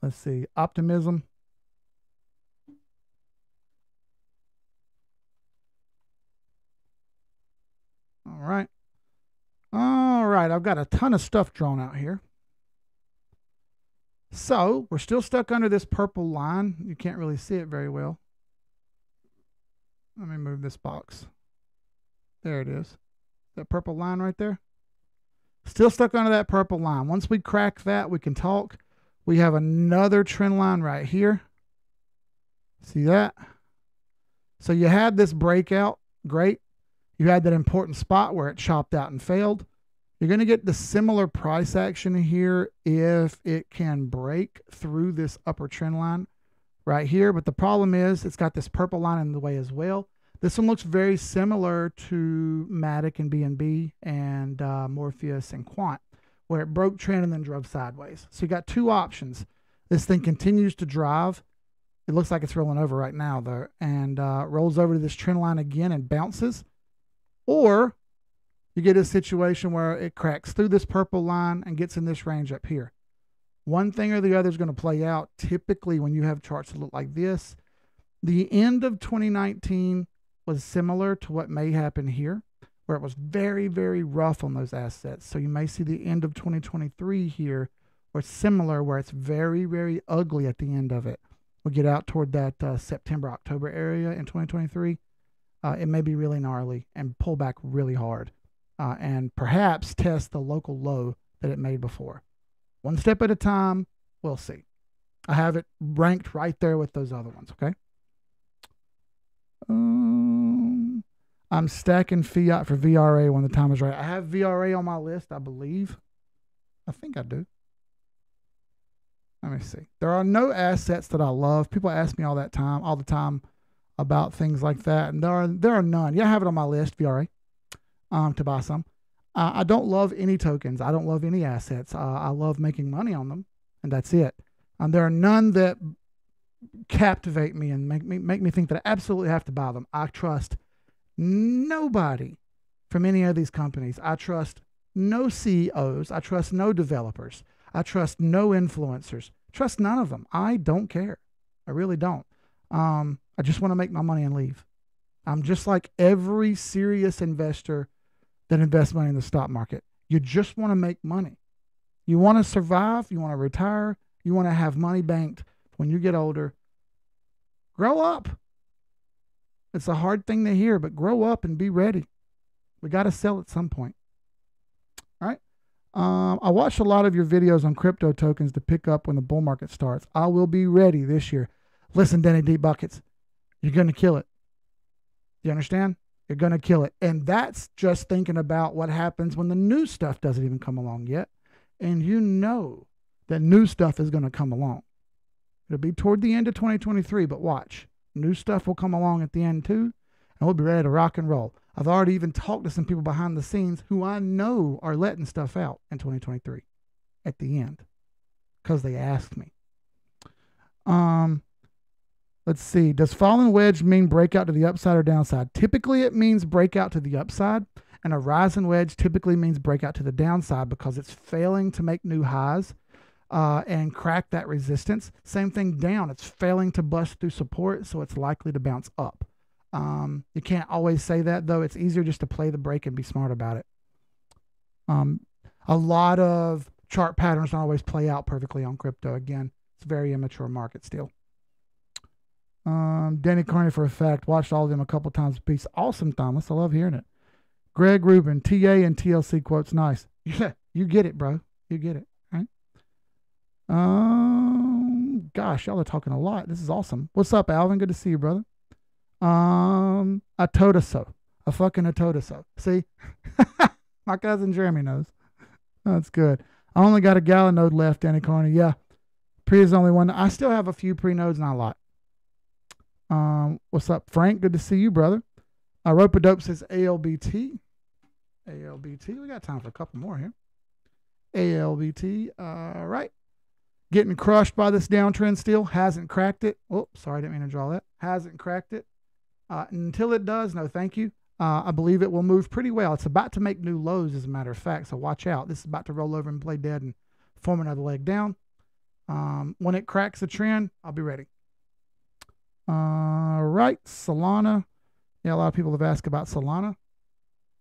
let's see, optimism. All right. All right, I've got a ton of stuff drawn out here. So we're still stuck under this purple line. You can't really see it very well. Let me move this box. There it is. That purple line right there. Still stuck under that purple line. Once we crack that, we can talk. We have another trend line right here. See that? So you had this breakout. Great. You had that important spot where it chopped out and failed. You're going to get the similar price action here if it can break through this upper trend line right here. But the problem is it's got this purple line in the way as well. This one looks very similar to Matic and BNB and uh, Morpheus and Quant, where it broke trend and then drove sideways. So you got two options. This thing continues to drive. It looks like it's rolling over right now, though, and uh, rolls over to this trend line again and bounces. Or you get a situation where it cracks through this purple line and gets in this range up here. One thing or the other is going to play out typically when you have charts that look like this. The end of 2019 was similar to what may happen here, where it was very, very rough on those assets. So you may see the end of 2023 here, or similar, where it's very, very ugly at the end of it. We'll get out toward that uh, September, October area in 2023 uh, it may be really gnarly and pull back really hard uh, and perhaps test the local low that it made before. One step at a time, we'll see. I have it ranked right there with those other ones, okay? Um, I'm stacking fiat for VRA when the time is right. I have VRA on my list, I believe. I think I do. Let me see. There are no assets that I love. People ask me all that time, all the time about things like that, and there are there are none. Yeah, I have it on my list, VRA, um, to buy some. Uh, I don't love any tokens. I don't love any assets. Uh, I love making money on them, and that's it. Um, there are none that captivate me and make me make me think that I absolutely have to buy them. I trust nobody from any of these companies. I trust no CEOs. I trust no developers. I trust no influencers. Trust none of them. I don't care. I really don't. Um, I just want to make my money and leave. I'm just like every serious investor than invest money in the stock market. You just want to make money. You want to survive, you want to retire, you want to have money banked when you get older. Grow up. It's a hard thing to hear, but grow up and be ready. We got to sell at some point. All right. Um, I watched a lot of your videos on crypto tokens to pick up when the bull market starts. I will be ready this year. Listen, Denny D Buckets, you're going to kill it. You understand? You're going to kill it. And that's just thinking about what happens when the new stuff doesn't even come along yet. And you know that new stuff is going to come along. It'll be toward the end of 2023, but watch. New stuff will come along at the end too, and we'll be ready to rock and roll. I've already even talked to some people behind the scenes who I know are letting stuff out in 2023 at the end because they asked me. Um, let's see. Does falling wedge mean breakout to the upside or downside? Typically, it means breakout to the upside, and a rising wedge typically means breakout to the downside because it's failing to make new highs uh, and crack that resistance. Same thing down. It's failing to bust through support, so it's likely to bounce up. Um, you can't always say that though. It's easier just to play the break and be smart about it. Um, a lot of chart patterns don't always play out perfectly on crypto. Again, it's very immature market still. Um, Danny Carney, for a fact, watched all of them a couple times a piece. Awesome, Thomas. I love hearing it. Greg Rubin, TA and TLC quotes nice. Yeah, you get it, bro. You get it, right? Um, gosh, y'all are talking a lot. This is awesome. What's up, Alvin? Good to see you, brother. Um, I told. I fucking I told us so. See, *laughs* my cousin Jeremy knows. That's good. I only got a Gala node left, Danny Carney. Yeah, pre is the only one. I still have a few pre nodes, not a lot. Um, what's up, Frank? Good to see you, brother. Uh, Rope Dope says ALBT. ALBT. We got time for a couple more here. ALBT. All right. Getting crushed by this downtrend still. Hasn't cracked it. Oh, sorry, I didn't mean to draw that. Hasn't cracked it. Uh, until it does, no thank you. Uh, I believe it will move pretty well. It's about to make new lows, as a matter of fact. So watch out. This is about to roll over and play dead and form another leg down. Um, when it cracks the trend, I'll be ready. All right, Solana. Yeah, a lot of people have asked about Solana.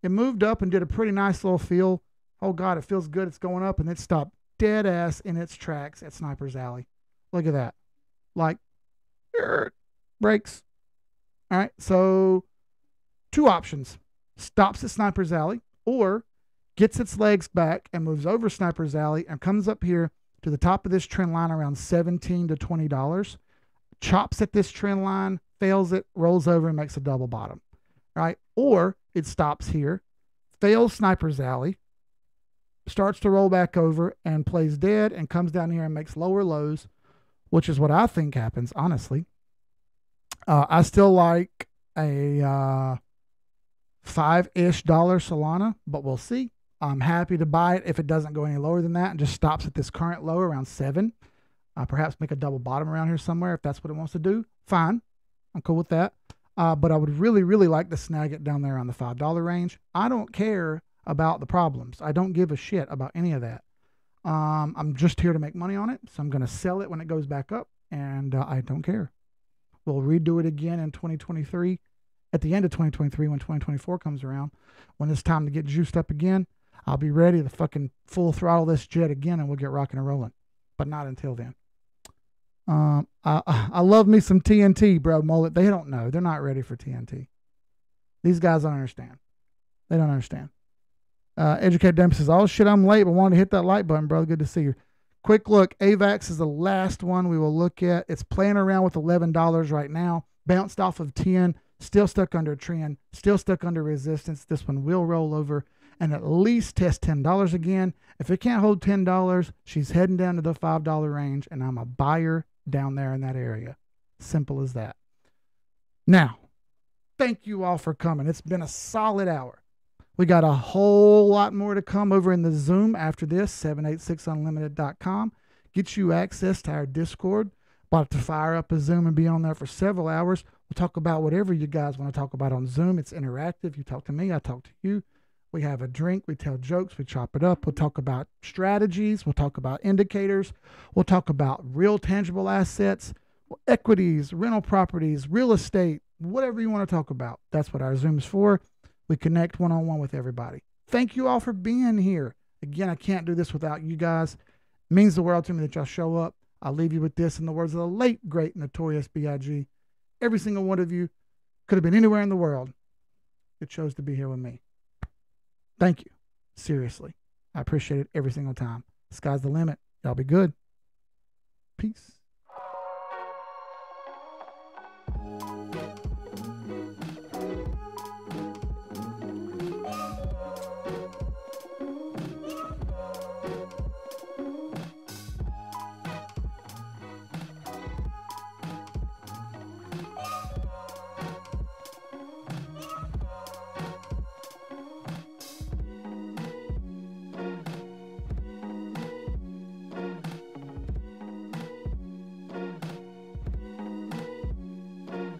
It moved up and did a pretty nice little feel. Oh God, it feels good. It's going up, and it stopped dead ass in its tracks at Sniper's Alley. Look at that. Like, er, breaks. All right. So, two options stops at Sniper's Alley or gets its legs back and moves over Sniper's Alley and comes up here to the top of this trend line around 17 to $20, chops at this trend line, fails it, rolls over, and makes a double bottom. Right. Or it stops here, fails Sniper's Alley, starts to roll back over and plays dead and comes down here and makes lower lows, which is what I think happens, honestly. Uh, I still like a uh, five ish dollar Solana, but we'll see. I'm happy to buy it if it doesn't go any lower than that and just stops at this current low around seven. Uh, perhaps make a double bottom around here somewhere if that's what it wants to do. Fine. I'm cool with that. Uh, but I would really, really like to snag it down there on the $5 range. I don't care about the problems. I don't give a shit about any of that. Um, I'm just here to make money on it, so I'm going to sell it when it goes back up, and uh, I don't care. We'll redo it again in 2023, at the end of 2023 when 2024 comes around. When it's time to get juiced up again, I'll be ready to fucking full throttle this jet again, and we'll get rocking and rolling. But not until then. Um, I I love me some TNT, bro. Mullet. They don't know. They're not ready for TNT. These guys don't understand. They don't understand. Uh, Educate Dem says, "Oh shit, I'm late, but wanted to hit that like button, bro. Good to see you." Quick look, AVAX is the last one we will look at. It's playing around with eleven dollars right now. Bounced off of ten, still stuck under trend, still stuck under resistance. This one will roll over and at least test ten dollars again. If it can't hold ten dollars, she's heading down to the five dollar range, and I'm a buyer down there in that area. Simple as that. Now, thank you all for coming. It's been a solid hour. We got a whole lot more to come over in the Zoom after this, 786unlimited.com. Get you access to our Discord. About to fire up a Zoom and be on there for several hours. We'll talk about whatever you guys want to talk about on Zoom. It's interactive. You talk to me, I talk to you we have a drink, we tell jokes, we chop it up, we'll talk about strategies, we'll talk about indicators, we'll talk about real tangible assets, equities, rental properties, real estate, whatever you want to talk about. That's what our Zoom is for. We connect one on one with everybody. Thank you all for being here. Again, I can't do this without you guys. It means the world to me that y'all show up. I'll leave you with this in the words of the late, great, notorious B.I.G. Every single one of you could have been anywhere in the world. It chose to be here with me. Thank you. Seriously. I appreciate it every single time. Sky's the limit. Y'all be good. Peace.